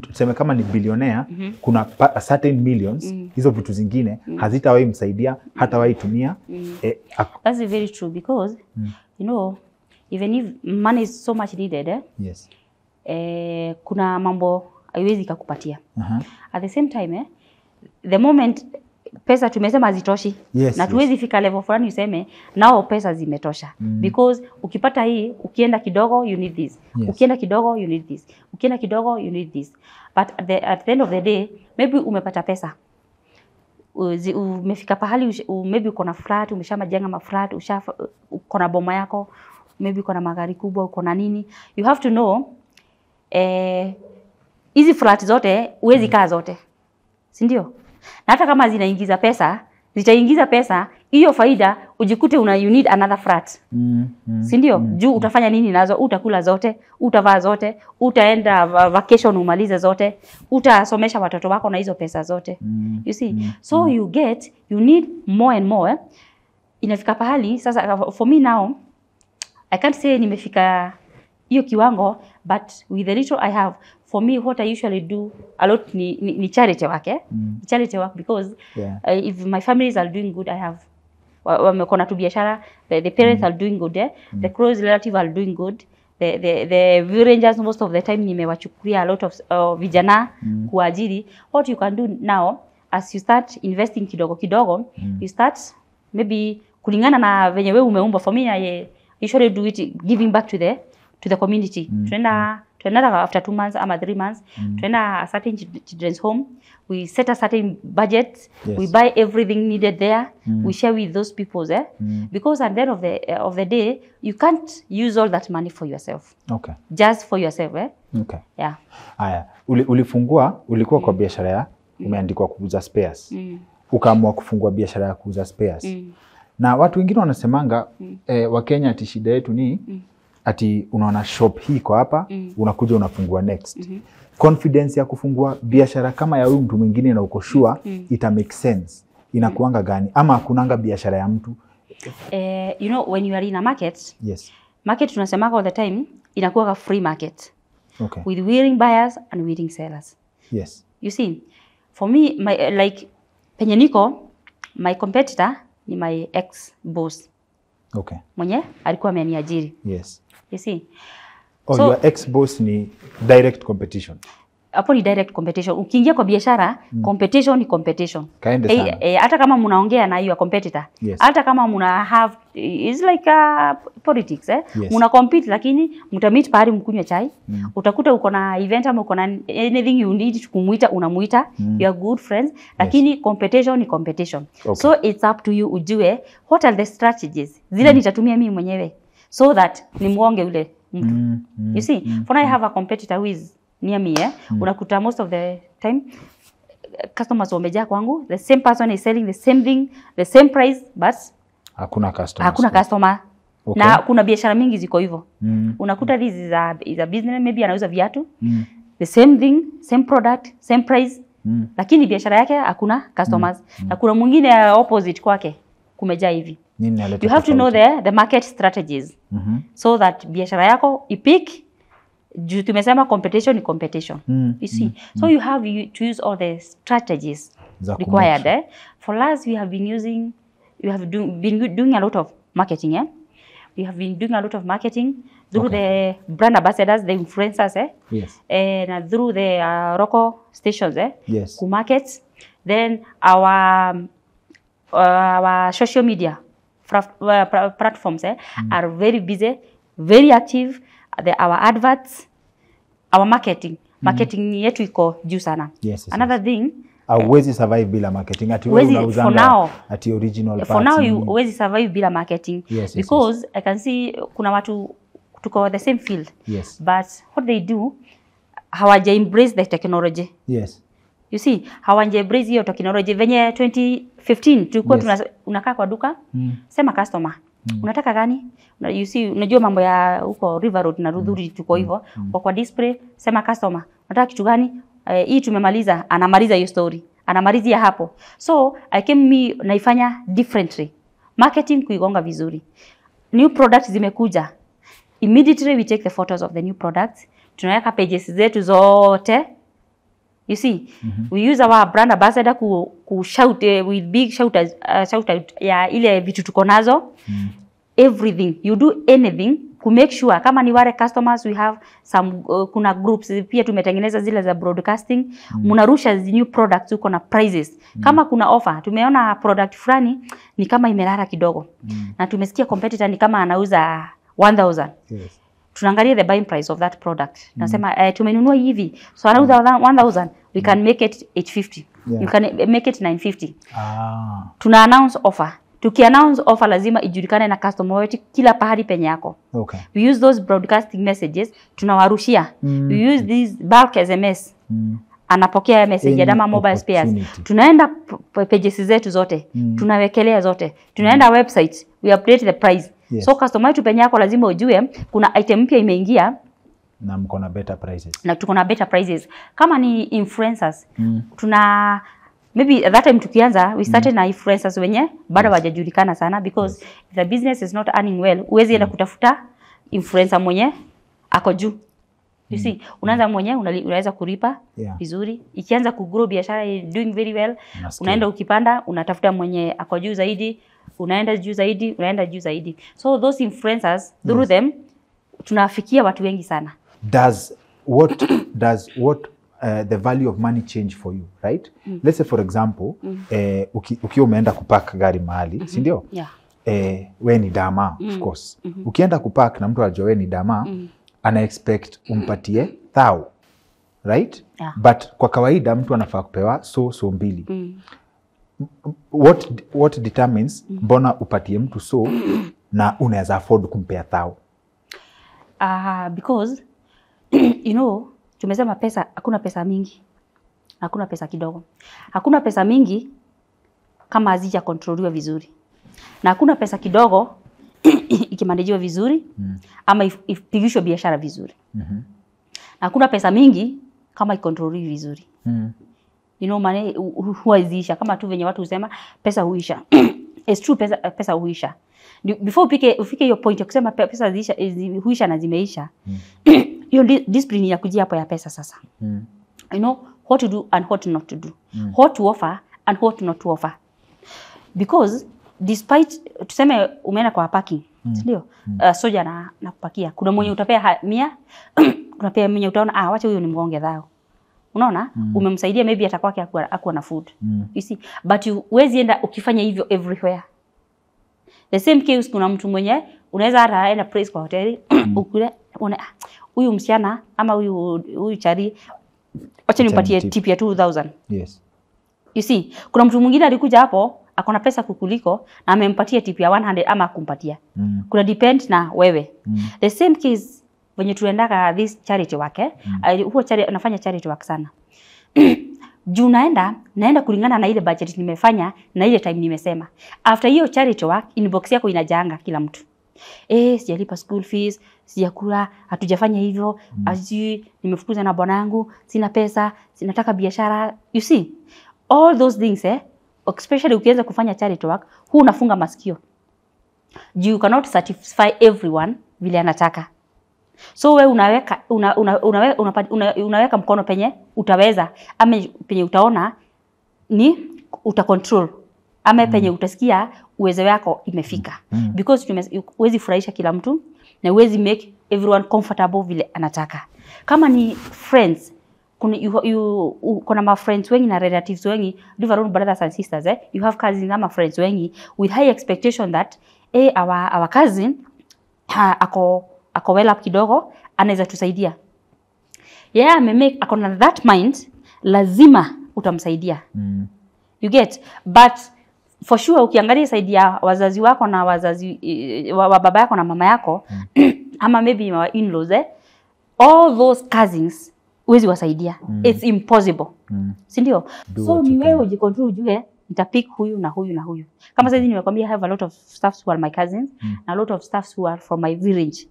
tuseme kama ni bilionea mm -hmm. kuna certain millions mm -hmm. hizo vitu zingine mm -hmm. hazitawahi msaidia hatawahi tumia eh, that's very true because you know even if money is so much needed eh, yes. eh, kuna mambo haiwezi Uh -huh. at the same time eh, the moment pesa tumesema hazitoshi. Yes, na tuwezi yes. fika level fulani useme nao pesa zimetosha. Mm. because ukipata hii ukienda kidogo you need this. Yes. ukienda kidogo you need this. Ukienda kidogo you need this. But at the, at the end of the day maybe umepata pesa. Uzi- umefika pahali maybe uko na flat umeshamajenga maflat usha uko na boma yako maybe uko na magari kubwa uko na nini. You have to know eh, hizi flat zote huwezi kaa zote. Si ndio na hata kama zinaingiza pesa zitaingiza pesa hiyo faida ujikute una you need another flat. Mm, mm. si ndio? Mm, juu utafanya nini nazo? Utakula zote utavaa zote utaenda vacation umalize zote utasomesha watoto wako na hizo pesa zote. Mm, you see? Mm, so mm. you get you need more and more. Inafika pahali sasa for me now i can't say nimefika hiyo kiwango but with the little i have for me what i usually do a lot ni, ni, ni charity work eh? Mm. charity work because Yeah. uh, if my families are doing good i have wa- wamekona tu biashara the, the parents are doing good eh? mm. the close relative are doing good the, the, the villagers most of the time nimewachukulia a lot of uh, vijana mm. kuajiri what you can do now as you start investing kidogo kidogo mm. you start maybe kulingana na venye wewe umeumba for me I usually do it giving back to the to the community mm. tunaenda tunaenda after two months ama three months mm. tunaenda a certain children's home we set a certain budget Yes. we buy everything needed there we share with those people eh? Mm. because at the end of the uh, of the day you can't use all that money for yourself Okay. just for yourself eh? Okay. yeah Haya, uli, ulifungua ulikuwa kwa biashara ya umeandikwa kuuza spares. Ukaamua kufungua biashara ya kuuza spares. na watu wengine wanasemanga eh, wakenya ati shida yetu ni ati unaona shop hii iko hapa mm. unakuja unafungua next. Mm -hmm. confidence ya kufungua biashara kama ya huyu mtu mwingine na uko sure ita make sense. Inakuanga gani? Ama kunanga biashara ya mtu? Eh, you know when you are in a market, yes. market tunasemaga all the time inakuwa free market. Okay. With willing buyers and willing sellers. yes. You see, for me my like penye niko my competitor ni my ex boss okay. Mwenye? Alikuwa ameniajiri. yes. You see, oh, So- your ex boss ni direct competition hapo ni direct competition. Ukiingia kwa biashara mm. competition ni competition. kaende Eh, sana eh, hata kama mnaongea na hiyo competitor Yes. hata kama mna have is like a politics eh? Yes. mna compete lakini mtamit pahali mkunywe chai mm. utakuta uko na event ama uko na anything you need kumuita unamuita you are good friends lakini yes. competition ni competition Okay. so it's up to you ujue what are the strategies zile mm. nitatumia mimi mwenyewe so that nimuonge ule mtu Mm, mm, you see mm. for now I have a competitor who is near me eh? mm. unakuta most of the time customers wamejaa kwangu the same person is selling the same thing the same price but hakuna customer hakuna customer Okay. na kuna biashara mingi ziko hivyo mm, unakuta mm. this is a, is a business maybe anauza viatu mm, the same thing same product same price mm. lakini biashara yake hakuna customers mm. na kuna mwingine opposite kwake kumejaa hivi you have to know the, the market strategies mm -hmm. so that biashara yako ipik juu tumesema competition ni competition. Mm, you see? so you have you, to use all the strategies required eh? for us we have been using we have do, been doing a lot of marketing eh? we have been doing a lot of marketing through the brand ambassadors the influencers eh? yes. And through the uh, local stations eh? yes. Ku market then our um, our social media uh, platforms eh, are very busy very active the, our adverts our marketing marketing mm. yetu iko juu sana Yes, yes, another yes. thing hauwezi survive bila marketing ati wewe unauzanga for now. ati original for now parts you huwezi survive bila marketing Yes, yes, because yes. i can see kuna watu tuko the same field yes but what they do hawaja embrace the technology yes you see hawaja embrace hiyo technology venye 2015 tulikuwa Yes. tunakaa unakaa kwa duka Mm. sema customer unataka gani? Una- you see unajua mambo ya huko River Road na Rudhuri tuko hivyo. Kwa kwa display sema customer unataka kitu gani? Eh, hii tumemaliza anamaliza hiyo story anamalizia hapo. So I came me naifanya differently. Marketing kuigonga vizuri. New products zimekuja. Immediately we take the photos of the new products tunaweka pages zetu zote you see mm -hmm. we use our brand ambassador ku, ku shout uh, with big shout, uh, shout out ya ile vitu tuko nazo. Mm. everything. You do anything ku make sure kama ni wale customers we have some uh, kuna groups pia tumetengeneza zile za broadcasting. Mnarusha zi new products huko na prizes mm. kama kuna offer tumeona product fulani ni kama imelala kidogo. Mm. na tumesikia competitor ni kama anauza 1000 yes. Tunaangalia the buying price of that product. Mm. nasema eh, tumenunua hivi. So anauza 1000 we can make it 850 Yeah. you can make it 950 ah. Tuna announce offer. Tuki announce offer lazima ijulikane na customer wetu kila pahali penye yako okay. We use those broadcasting messages tunawarushia. Mm. we use these bulk sms mm. anapokea message Adama mobile spares. Tunaenda pages zetu zote. Mm. tunawekelea zote. Tunaenda mm. website we update the price. Yes. so customer wetu penye yako lazima ujue kuna item mpya imeingia na mko na better prices na tuko na better prices kama ni influencers mm. tuna maybe at that time tukianza we started mm. na influencers wenye bado wajajulikana sana because yes. if the business is not earning well uwezi enda kutafuta influencer mwenye ako juu you see unaanza mwenye unaweza kulipa Yeah. vizuri ikianza kugrow biashara doing very well Unasikia. unaenda ukipanda unatafuta mwenye ako juu zaidi unaenda juu zaidi unaenda juu zaidi so those influencers through yes. them tunafikia watu wengi sana does what does what uh, the value of money change for you right mm. let's say for example mm. eh, uki, ukiwa umeenda kupak gari mahali -hmm. sindio? yeah. eh, we ni dama mm. of course mm -hmm. ukienda kupak na mtu ajua we ni dama mm. ana expect umpatie thau right Yeah. but kwa kawaida mtu anafaa kupewa so so mbili Mm. what, what determines mbona upatie mtu so na unaweza afford kumpea thau Uh, because you know tumesema pesa, hakuna pesa mingi, hakuna pesa kidogo, hakuna pesa mingi kama hazija kontroliwa vizuri. na hakuna pesa kidogo ikimanejiwa vizuri ama if- ipigishwe biashara vizuri. Mhm. na hakuna pesa mingi kama ikontroliwi vizuri. Mm. you know hu- huwa iziisha kama tu venye watu husema pesa huisha. It's true pesa, pesa huisha. Before upike ufike hiyo point ya kusema pesa ziisha, zi- huisha na zimeisha hiyo discipline ya kujia hapo ya pesa sasa. Mm. you know what to do and what not to do. Mm. what to offer and what not to offer. Because despite tuseme umeenda kwa parking ndio? Mm. uh, soja na, na kupakia. Kuna mwenye utapea ha- mia kuna pia mwenye utaona ah wacha huyo ni mgonge dhao unaona? Mm. umemsaidia maybe hata kwake akuwa, akuwa na food. Mm. you see? But you huwezi enda ukifanya hivyo everywhere. The same case kuna mtu mwenye unaweza hata aenda place kwa hoteli ukule una huyu msichana ama huyu huyu chari wacha nimpatie tip. ya 2000 Yes. You see, kuna mtu mwingine alikuja hapo akona pesa kukuliko na amempatia tip ya 100 ama akumpatia. Mm. Kuna depend na wewe. Mm. The same case venye tuendaka this charity work eh? Mm. Huo chari, nafanya charity work sana. Juu naenda naenda kulingana na ile budget nimefanya na ile time nimesema. After hiyo charity work inbox yako inajanga kila mtu. Eh, sijalipa school fees, sijakula, hatujafanya hivyo, mm. ajui nimefukuza na bwanangu, sina pesa, sinataka biashara. You see? All those things eh, especially ukianza kufanya charity work, huu unafunga masikio. Juu you cannot satisfy everyone vile anataka. So we unaweka una, una, una, una, una, unaweka mkono penye utaweza ama penye utaona ni uta control ama penye utasikia uwezo wako imefika Mm. because uwezi huwezi furahisha kila mtu na huwezi make everyone comfortable vile anataka. Kama ni friends kuna you, you, you, kuna ma friends wengi na relatives wengi different brothers and sisters eh? you have cousins ama friends wengi with high expectation that eh, our, our cousin ha, ako ako well up kidogo anaweza tusaidia yeah amemake ako na that mind lazima utamsaidia Mm. you get but for sure ukiangalia saidi ya wazazi wako na wazazi eh, wa, wa baba yako na mama yako mm. ama maybe wa in-laws eh, all those cousins huwezi wasaidia mm. it's impossible. Mm. si ndio so ni wewe ujikontrol, ujue nitapick huyu na huyu na huyu. Kama saizi nimekwambia I have a lot of staffs who are my cousins na a lot of staffs who are from my village.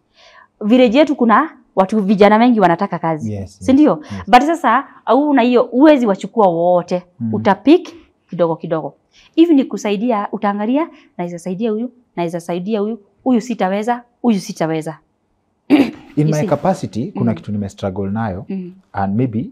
Village yetu kuna watu vijana wengi wanataka kazi. Yes, si ndio Yes. but sasa au na hiyo uwezi wachukua wote. Mm. utapick kidogo kidogo hivi ni kusaidia utaangalia naweza saidia huyu naweza saidia huyu huyu sitaweza huyu sitaweza In You my see? capacity kuna kitu nime struggle nayo mm. and maybe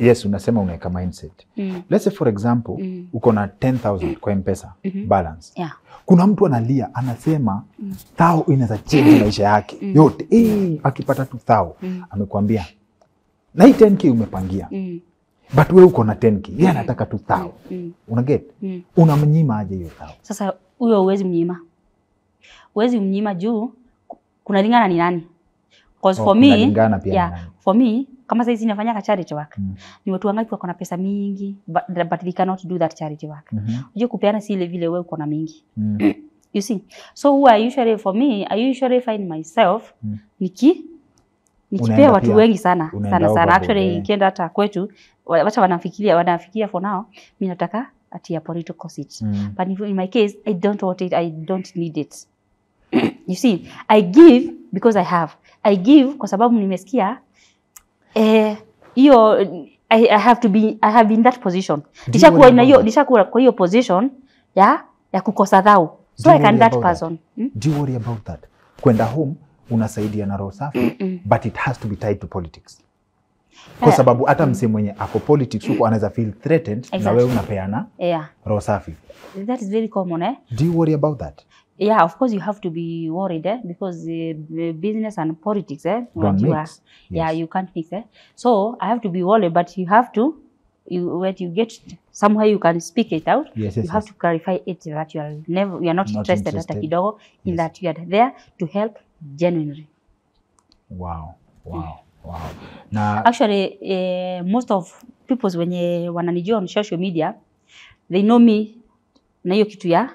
yes unasema unaweka mindset Mm. let's say for example Mm. uko na 10000 kwa mpesa -hmm. balance yeah. kuna mtu analia anasema mm. thao inaweza change maisha yake mm. yote eh, akipata tu thao Mm. amekwambia na hii 10k umepangia mm. But we uko na 10k yeye anataka tu tao Mm. unaget Mm. unamnyima aje hiyo tao Sasa huyo uwezi mnyima, uwezi mnyima juu kunalingana ni nani. Cause Oh, for me, yeah, nani. for me kama sasa hizi nafanya ka charity work Mm. ni watu wangapi wako na pesa mingi but, but they cannot do that charity work. Mhm. Unajua kupeana si ile vile wewe uko na mingi. Mm. You see? So who I usually for me I usually find myself Mm. niki nikipea watu pia- wengi sana unaenda sana sana actually ikienda hata kwetu wacha wanafikiria wanafikiria for now mimi nataka ati ya political seat Mm. but if- in my case i don't want it i don't need it you see i give because i have i give kwa sababu nimesikia eh, hiyo I, i have to be i have been that position nishakuwa na hiyo nishakuwa kwa hiyo position ya ya kukosa dhau so i can that person. that? hmm? do you worry about that kwenda home unasaidia na roho safi mm -mm. but it has to be tied to politics kwa Eh, sababu hata msee mwenye ako politics huko anaweza feel threatened exactly. na wewe unapeana yeah roho safi that is very common eh do you worry about that yeah of course you have to be worried eh because uh, business and politics eh Don't mix. yeah Yes. you can't mix eh so i have to be worried but you have to you when you get somewhere you can speak it out Yes, yes, you have yes. to clarify it that you are never you are not, Not interested, hata interested. kidogo in Yes. that you are there to help genuinely wow wow wow na actually eh, most of people wenye wananijua on social media they know me na hiyo kitu ya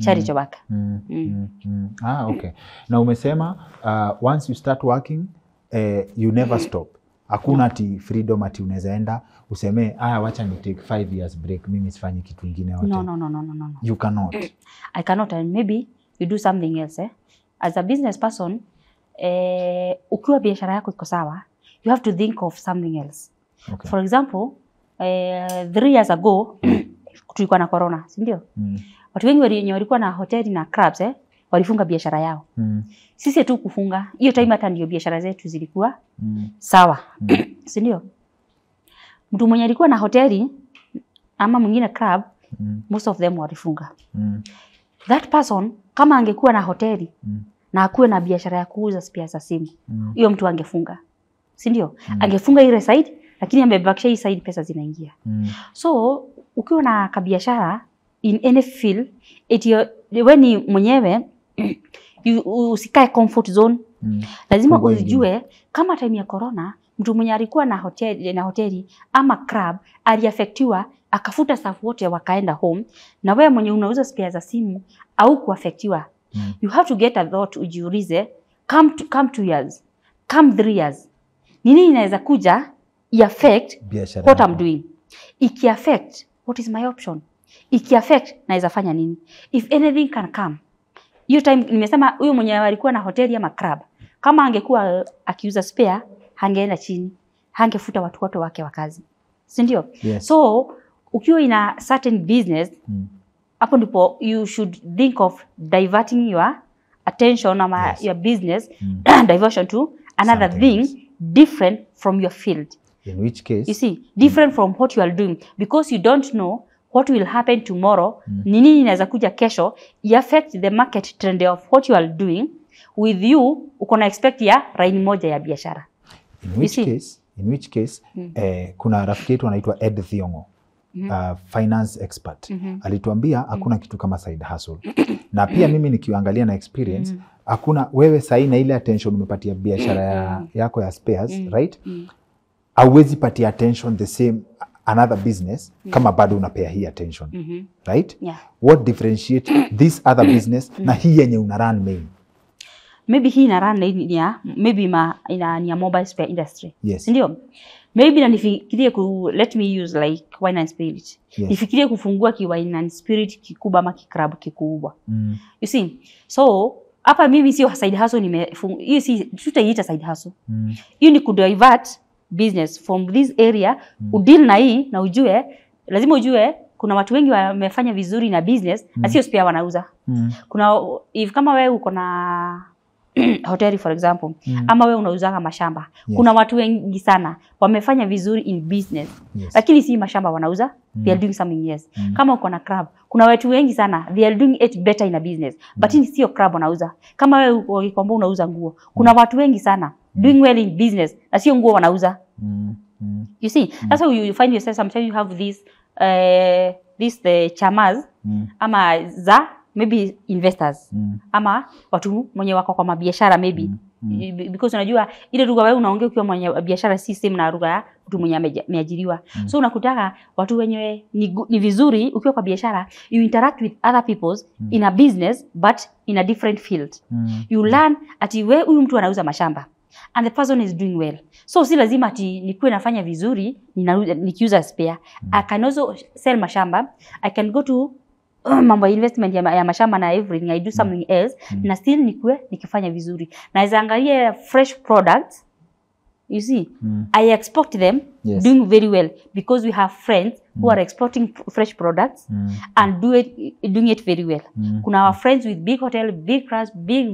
charity work mm, Mm. mm, mm. Ah, okay na umesema uh, once you start working uh, you never stop hakuna ati freedom ati unaweza enda useme aya wacha ni take five years break mimi sifanyi kitu ingine yote no, no, no, no, no, no. no. you cannot I cannot and maybe you do something else eh? As a business person eh, ukiwa biashara yako iko sawa you have to think of something else okay. for example eh, three years ago tulikuwa na corona si ndio mm. watu wengi wenye walikuwa na hoteli na clubs eh, walifunga biashara yao Mm. sisi tu kufunga hiyo time hata ndio biashara zetu zilikuwa Mm. sawa Mm. si ndio mtu mwenye alikuwa na hoteli ama mwingine club Mm. most of them walifunga Mm. that person kama angekuwa na hoteli Mm. Na akuwe na biashara ya kuuza spia za simu hiyo, Mm. mtu angefunga si ndio Mm. angefunga ile side lakini amebakisha hii side pesa zinaingia Mm. so ukiwa na kabiashara in any field eti we ni mwenyewe usikae comfort zone Mm. lazima uzijue kama time ya corona mtu mwenye alikuwa na hoteli, na hoteli ama club aliafektiwa akafuta staff wote wakaenda home na wewe mwenye unauza spare za simu au kuafektiwa Mm. you have to get a thought ujiulize come to, come two years come three years ni nini inaweza kuja iaffect what. I'm doing ikiaffect what is my option ikiaffect naweza fanya nini if anything can come hiyo time nimesema huyo mwenye alikuwa na hoteli ama club kama angekuwa akiuza spare hangeenda chini hangefuta watu wote wake wa kazi si ndio yes. so ukiwa ina certain business mm. Hapo ndipo you should think of diverting your attention ama Yes. your business Mm. diversion to another Something else. thing different from your field in which case you see different mm. from what you are doing because you don't know what will happen tomorrow Mm. ni nini inaweza kuja kesho iaffect the market trend of what you are doing with you uko na expect ya line moja ya biashara in which case, in which case Mm. eh, kuna rafiki yetu anaitwa Ed Thiongo Mhm. uh, finance expert mm -hmm. alituambia hakuna kitu kama side hustle na pia mimi nikiangalia na experience Mm. -hmm. hakuna wewe sahii na ile attention umepatia biashara ya, yako ya spares Mm. -hmm. right Mm. auwezi patia attention the same another business kama bado unapea hii attention mm -hmm. right Yeah. what differentiate this other business na hii yenye una run main maybe hii ina run ya maybe ma, ina, ni ya mobile spare industry yes ndio maybe na nifikirie ku let me use like wine and spirit Yes. nifikirie kufungua ki wine and spirit kikubwa ama kikrabu kikubwa mm. you see so hapa mimi sio side hustle nimefungu hiyo si tutaiita side hustle Mm. hiyo ni kudivert business from this area mm. udeal na hii na ujue lazima ujue kuna watu wengi wamefanya vizuri na business mm. na sio pia wanauza Mm. kuna if kama wewe uko na hoteli for example Mm. ama wewe unauzaga mashamba Yes. kuna watu wengi sana wamefanya vizuri in business Yes. lakini si mashamba wanauza mm. they are doing something yes Mm. kama uko na club kuna watu wengi sana they are doing it better in a business but mm. sio club wanauza kama wewe uko Gikomba unauza nguo kuna watu wengi sana doing well in business na sio nguo wanauza Mm. Mm. you see mm. that's how you find yourself sometimes you have this uh, this the chamas Mm. ama za maybe investors Mm. ama watu mwenye wako kwa mabiashara maybe Mm. Mm. because unajua ile lugha wewe unaongea ukiwa mwenye biashara si same na lugha ya mtu mwenye ameajiriwa Mm. so unakutaka watu wenyewe ni, ni vizuri ukiwa kwa biashara you interact with other peoples Mm. in a business but in a different field Mm. you learn ati wewe huyu mtu anauza mashamba and the person is doing well so si lazima ati nikuwe nafanya vizuri nikiuza spare Mm. i can also sell mashamba i can go to mambo ya investment ya, ya mashamba na everything i do something else Mm. na still nikuwe nikifanya vizuri naweza angalia fresh products you see Mm. i export them Yes. doing very well because we have friends mm. who are exporting fresh products Mm. and do it, doing it very well Mm. kuna our friends with big hotel big class big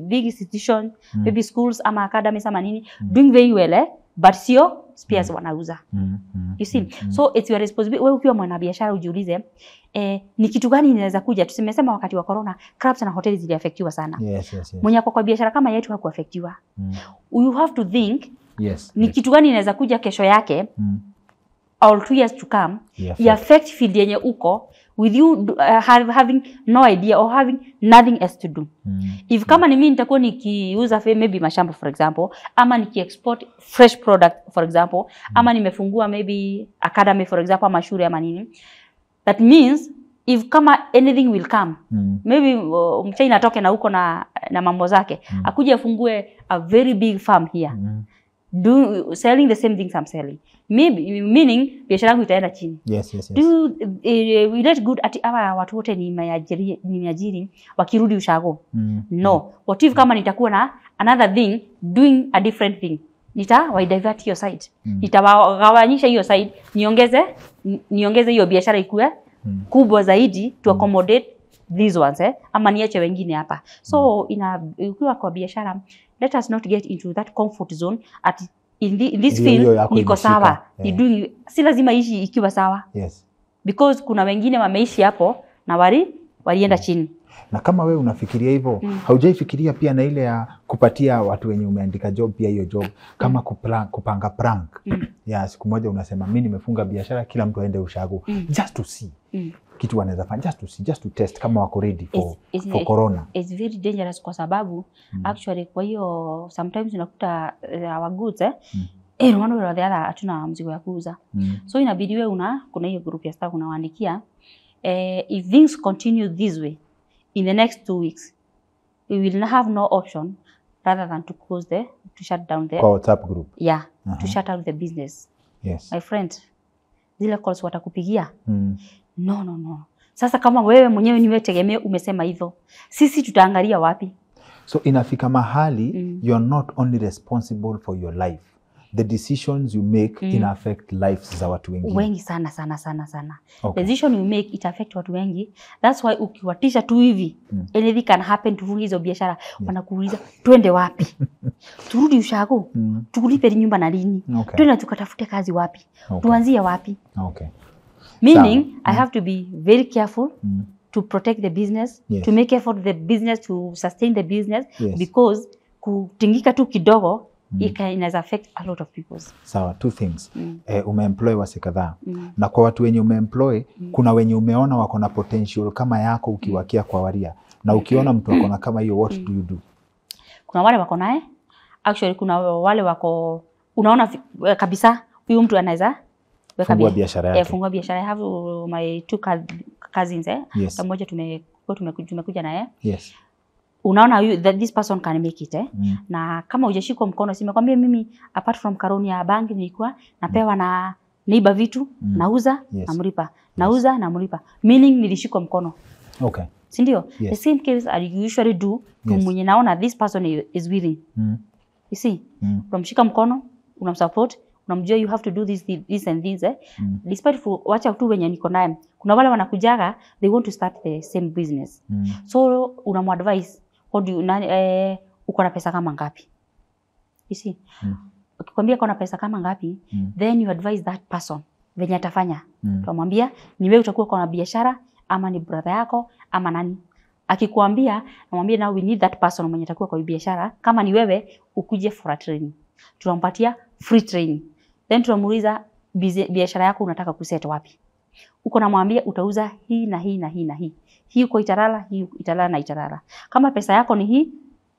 big institution Mm. maybe schools ama academies ama nini mm. doing very well eh? but sio spears wanauza Mm. Mm. you see mm. so it's your responsibility wewe ukiwa mwanabiashara ujiulize eh, ni kitu gani inaweza kuja tusimesema wakati wa corona clubs na hoteli ziliafektiwa sana Yes, yes, yes. mwenye kwa, kwa biashara kama yetu hakuafektiwa Mm. you have to think Yes, ni yes. kitu gani inaweza kuja kesho yake Mm. or two years to come Yeah, affect field yenye uko with you uh, have, having no idea or having nothing else to do Mm. if kama ni mimi nitakuwa nikiuza maybe mashamba for example ama nikiexport fresh product for example mm. ama nimefungua maybe academy for example ama shule ama nini that means if kama anything will come Mm. maybe uh, mchaina atoke na huko na, na mambo zake Mm. akuje afungue a very big farm here Mm. Do selling the same things I'm selling Maybe, meaning biashara yangu itaenda chini yes, yes, yes. do uh, we let good ati hawa watu wote nimeajiri nimeajiri wakirudi ushago Mm. no what if kama nitakuwa na another thing doing a different thing nita wa divert hiyo side Mm. nitawagawanyisha hiyo side niongeze niongeze hiyo biashara ikue Mm. kubwa zaidi to accommodate these ones eh? ama niache wengine hapa so ina ukiwa kwa biashara let us not get into that comfort zone at in, the, in this field niko sawa yeah. doing si lazima ishi ikiwa sawa Yes. because kuna wengine wameishi hapo na wali walienda chini na kama wewe unafikiria hivyo Mm. haujaifikiria pia na ile ya kupatia watu wenye umeandika job pia hiyo job kama kupla, kupanga prank Mm. ya siku moja unasema mi nimefunga biashara kila mtu aende ushago Mm. just to see mm. Kitu wanaweza fanya just to see just to test kama wako ready for, It's- it's- for corona it's very dangerous kwa sababu Mm. actually kwa hiyo sometimes unakuta uh, our goods eh, Mm. eh, one way or the other hatuna mzigo ya kuuza mm. so inabidi wewe una kuna hiyo group ya staff unawaandikia eh, if things continue this way in the next two weeks we will have no option rather than to close the to shut down the kwa whatsapp group yeah uh -huh. to shut down the business yes my friend zile calls watakupigia mm. No no no sasa kama wewe mwenyewe niwe tegemea umesema hivyo sisi tutaangalia wapi so inafika mahali Mm. you are not only responsible for your life the decisions you make Mm. ina affect lives za watu wengi wengi sana sana sana sana okay. decision you make it affect watu wengi that's why ukiwatisha tu hivi Mm. anything can happen tufunge hizo biashara yeah. wanakuuliza twende wapi turudi ushago mm. tukulipe nyumba na lini okay. twende tukatafute kazi wapi okay. tuanzie wapi okay. Meaning Sawa. i have to be very careful Mm. to protect the business Yes. to make effort the business to sustain the business Yes. because kutingika tu kidogo ika- inaweza affect a lot of people sawa two things Mm. eh, umeemploy wase kadhaa Mm. na kwa watu wenye umeemploy kuna wenye umeona wako na potential kama yako ukiwakia kwa waria na ukiona mtu wakona kama hiyo what do you do kuna wale wako naye actually kuna wale wako unaona eh, kabisa huyu mtu anaweza Fungua bia- biashara eh, yake. fungua biashara I have uh, my two cousins eh Yes. Mmoja tumekuja, tumekuja naye yes unaona you, that this person can make it eh mm. na kama hujashikwa mkono simekwambia mimi apart from karoni ya banki nilikuwa napewa na neiba vitu Mm. nauza Yes. namlipa nauza yes. namlipa meaning nilishikwa mkono okay si ndio Yes. the same case I usually do to Yes. mwenye naona this person is willing mm. you see Mm. unamshika mkono unamsupport unamjua you have to do this, this and this eh? Mm. despite for, wacha tu wenye niko naye kuna wale wanakujaga they want to start the same business Mm. so unamadvise what do you, nani, eh, uko na pesa kama ngapi you see Mm. ukikwambia uko na pesa kama ngapi Mm. then you advise that person venye atafanya Mm. tunamwambia ni wewe utakuwa kwa biashara ama ni brother yako ama nani akikwambia namwambia now we need that person mwenye atakuwa kwa biashara kama ni wewe ukuje for a training tunampatia free training then tunamuuliza biashara yako unataka kuset wapi? Uko namwambia utauza hii na hii na hii na hii. Hii uko Italala hii Italala na Italala kama pesa yako ni hii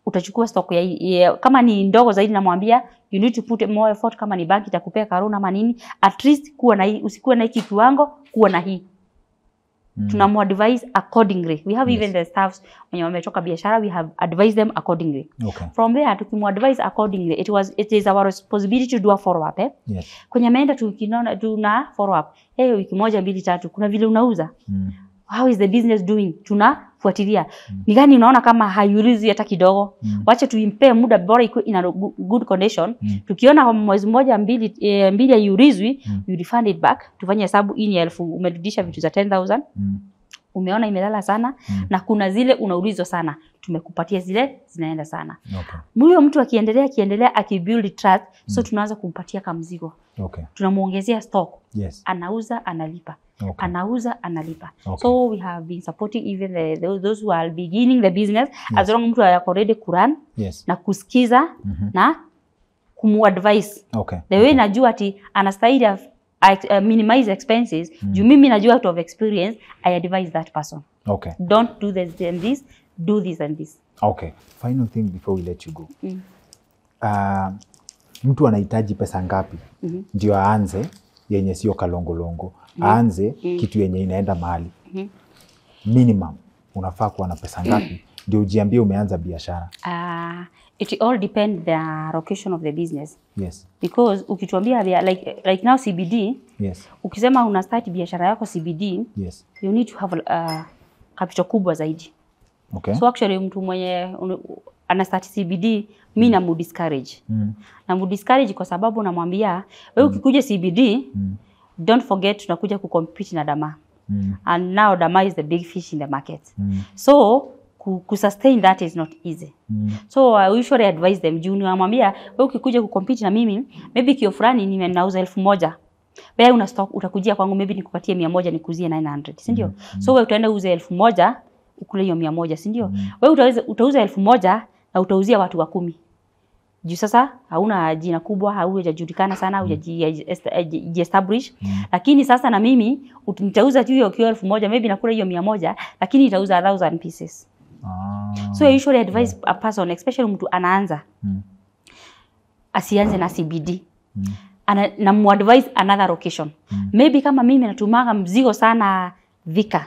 utachukua stock ya, ya kama ni ndogo zaidi namwambia you need to put more effort. Kama ni banki itakupea karuna ama nini at least kuwa na hii usikuwe na hiki kiwango kuwa na hii Mm. tunamuadvise accordingly we have Yes. even the staffs wenye wametoka biashara we have advised them accordingly okay from there tukimu advise accordingly it was it is our responsibility to do a follow up eh? yes kwenye ameenda tukinona tuna follow up hey, wiki moja mbili tatu kuna vile unauza mm. how is the business doing tunafuatilia ni gani unaona kama haiulizi hata kidogo? Mm. wacha tuimpe muda bora iko in a good condition. Mm. tukiona mwezi mmoja mbili e, mbili haiulizwi Mm. you refund it back. Tufanye hesabu hii ni elfu umerudisha vitu za 10000 Mm. umeona imelala sana Mm. na kuna zile unaulizwa sana. Tumekupatia zile zinaenda sana. Okay. Huyo mtu akiendelea akiendelea akibuild trust mm. so tunaanza kumpatia kamzigo. Okay. Tunamuongezea stock. Yes. Anauza analipa okay anauza analipa Okay. so we have been supporting even the, those, those who are beginning the business yes. as long mtu ayako ready kuran yes na kusikiza mm -hmm. na kumuadvise okay the way okay. najua ati anastahili I- uh, minimize expenses mm. juu mimi najua out of experience i advise that person okay don't do this and this do this and this okay final thing before we let you go Mm. uh, mtu anahitaji pesa ngapi Mhm. ndio aanze yenye sio kalongolongo aanze mm. kitu yenye inaenda mahali. Mm. minimum unafaa kuwa na pesa ngapi? Ndio ujiambie umeanza biashara. Uh, it all depend the location of the business. Yes. Because ukituambia like, like now CBD yes. ukisema una start biashara yako CBD yes. you need to have uh, capital kubwa zaidi. Okay. So actually mtu mwenye ana start CBD mi namu discourage. Mm. namu discourage kwa sababu namwambia wewe ukikuja CBD Mm. Don't forget tunakuja kucompete na dama Mm. and now dama is the big fish in the market Mm. so ku, kusustain that is not easy Mm. so I uh, usually advise them juu niwamwambia wewe ukikuja kucompete na mimi maybe kio fulani nimenauza elfu moja wewe una stock utakujia kwangu maybe nikupatie mia moja nikuzie 900 si ndio mm. so wewe utaenda uze elfu moja ukule hiyo mia moja si ndio mm. wewe utaweza utauza elfu moja na utauzia watu wa kumi juu sasa hauna jina kubwa haujajulikana sana haujajiestablish. Lakini sasa na mimi nitauza tu hiyo kiwa elfu moja maybe nakula hiyo mia moja lakini nitauza a thousand pieces. Ah. so I usually advise a person especially mtu anaanza Mm. asianze na CBD Mm. ana, na muadvise another location. Mm. maybe kama mimi natumaga mzigo sana Thika.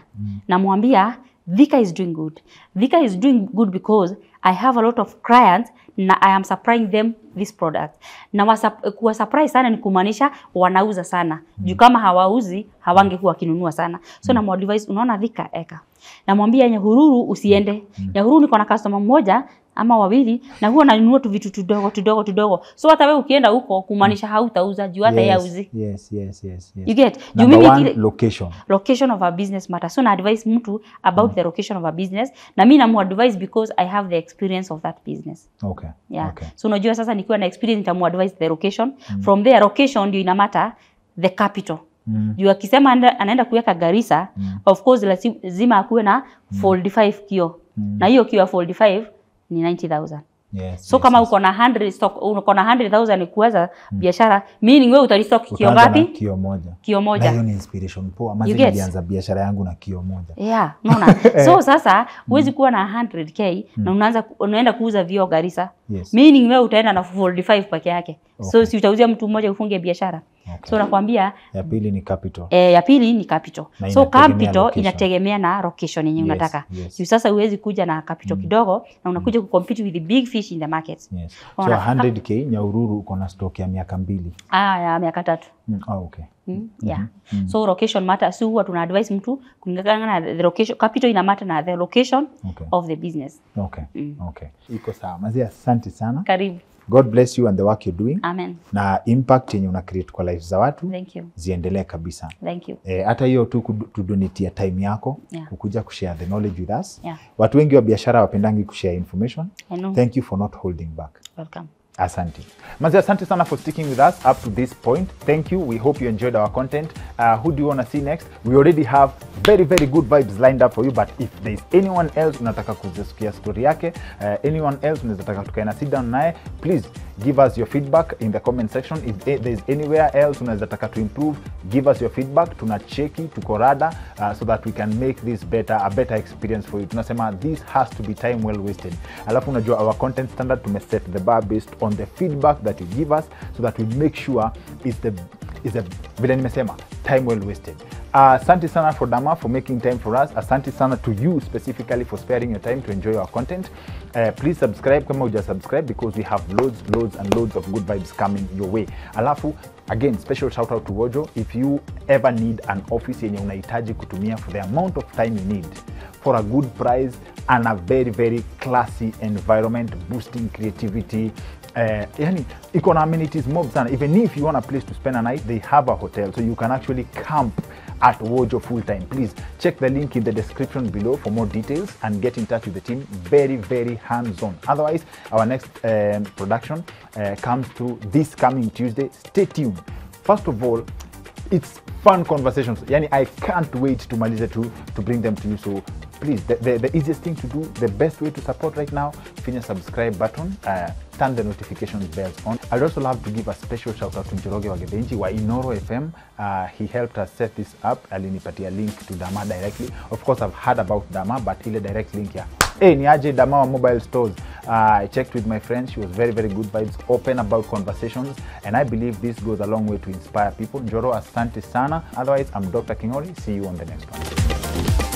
Namwambia Thika is doing good. Thika is doing good because I have a lot of clients na I am supplying them this product. Na kuwa surprise sana ni kumaanisha wanauza sana. Juu kama hawauzi hawangekuwa wakinunua sana. So na advise unaona Thika eka. Namwambia Nyahururu usiende. Nyahururu niko na customer mmoja ama wawili na huwa nanunua tu vitu tudogo tudogo tudogo so hata wewe ukienda huko kumaanisha hautauza juu hata yeye yes, auzi yes, yes, yes, yes. you get juu mimi one, kile location location of a business matter so na advise mtu about mm. the location of a business na mimi namu advise because I have the experience of that business okay. yeah okay. so unajua sasa nikiwa na experience nitamu advise the location Mm. from there location ndio ina matter the capital Mm. juu akisema anaenda- kuweka Garissa mm. of course lazima akuwe na mm. fold 5 kio Mm. na hiyo kio ya 45 ni 90000 Yes, so yes, kama yes. uko na 100 stock uko na 100000 kuweza mm. biashara meaning wewe utalistock kio ngapi kio moja kio moja hiyo ni inspiration poa mazi nilianza biashara yangu na kio moja Yeah, unaona. so sasa huwezi kuwa na 100k mm. na unaanza unaenda kuuza vio Garissa. yes. Meaning wewe utaenda na 45 peke yake. Okay. So si utauzia mtu mmoja ufunge biashara. Okay. So nakwambia ya pili ni capital eh, ya pili ni capital. Na So inategemea capital location. inategemea na location yenye Yes, unataka. yes. Yes. sasa huwezi kuja na capital mm. kidogo na unakuja mm. kucompete with the big fish in the market. yes. so Unataka- 100k Nyahururu uko na stock ya miaka mbili Ah, ya miaka tatu. mm. oh, okay. Mm, yeah. Mm -hmm. So location matter. si huwa tuna advise mtu kulingana na the location. Capital ina matter na the location Okay. of the business. Okay. Mm. Okay. iko sawa mazia asante sana Karibu. God bless you and the work you're doing Amen. na impact yenye una create kwa life za watu Thank you. ziendelee kabisa Thank you. Eh, hata hiyo tu tudonatia time yako Yeah. kukuja kushare the knowledge with us Yeah. watu wengi wa biashara wapendangi kushare information I know. thank you for not holding back Welcome. Asante. Mazi asante sana for sticking with us up to this point. Thank you. We hope you enjoyed our content. Uh, who do you want to see next? We already have very very good vibes lined up for you but if there is anyone else unataka kuzisikia story yake uh, anyone else unaweza taka tukaena sit down naye please give us your feedback in the comment section. If there's anywhere else unaweza taka to improve give us your feedback. Tunacheki tuko rada uh, so that we can make this better a better experience for you. Tunasema this has to be time well wasted. Alafu unajua our content standard tumeset the bar based on the feedback that you give us so that we make sure is the is the vile nimesema time well wasted asante sana for dama for making time for us. Asante sana to you specifically for sparing your time to enjoy our content. Uh, please subscribe kama uja subscribe because we have loads loads and loads of good vibes coming your way. Alafu again special shout out to wojo. If you ever need an office yenye unahitaji kutumia for the amount of time you need for a good price and a very very classy environment boosting creativity uh, yani iko na amenities mob sana. Even if you want a place to spend a night they have a hotel. So you can actually camp at Wojo full time. Please check the link in the description below for more details and get in touch with the team. Very, very hands on. Otherwise, our next um, production uh, comes through this coming Tuesday. Stay tuned. First of all, it's fun conversations. Yani, I can't wait to malize to, to bring them to you. So please, the, the, the easiest thing to do, the best way to support right now, finish subscribe button, uh, turn the notification bells on. I'd also love to give a special shout out to Njoroge Wagebenji wa Inoro FM. Uh, he helped us set this up. Alinipatia link to Dama directly. Of course, I've heard about Dama, but ile direct link ya hey, ni aje Dama wa mobile stores. Uh, I checked with my friend. She was very, very good vibes, open about conversations. And I believe this goes a long way to inspire people. Njoro, asante sana. Otherwise, I'm Dr. Kingori. See you on the next one.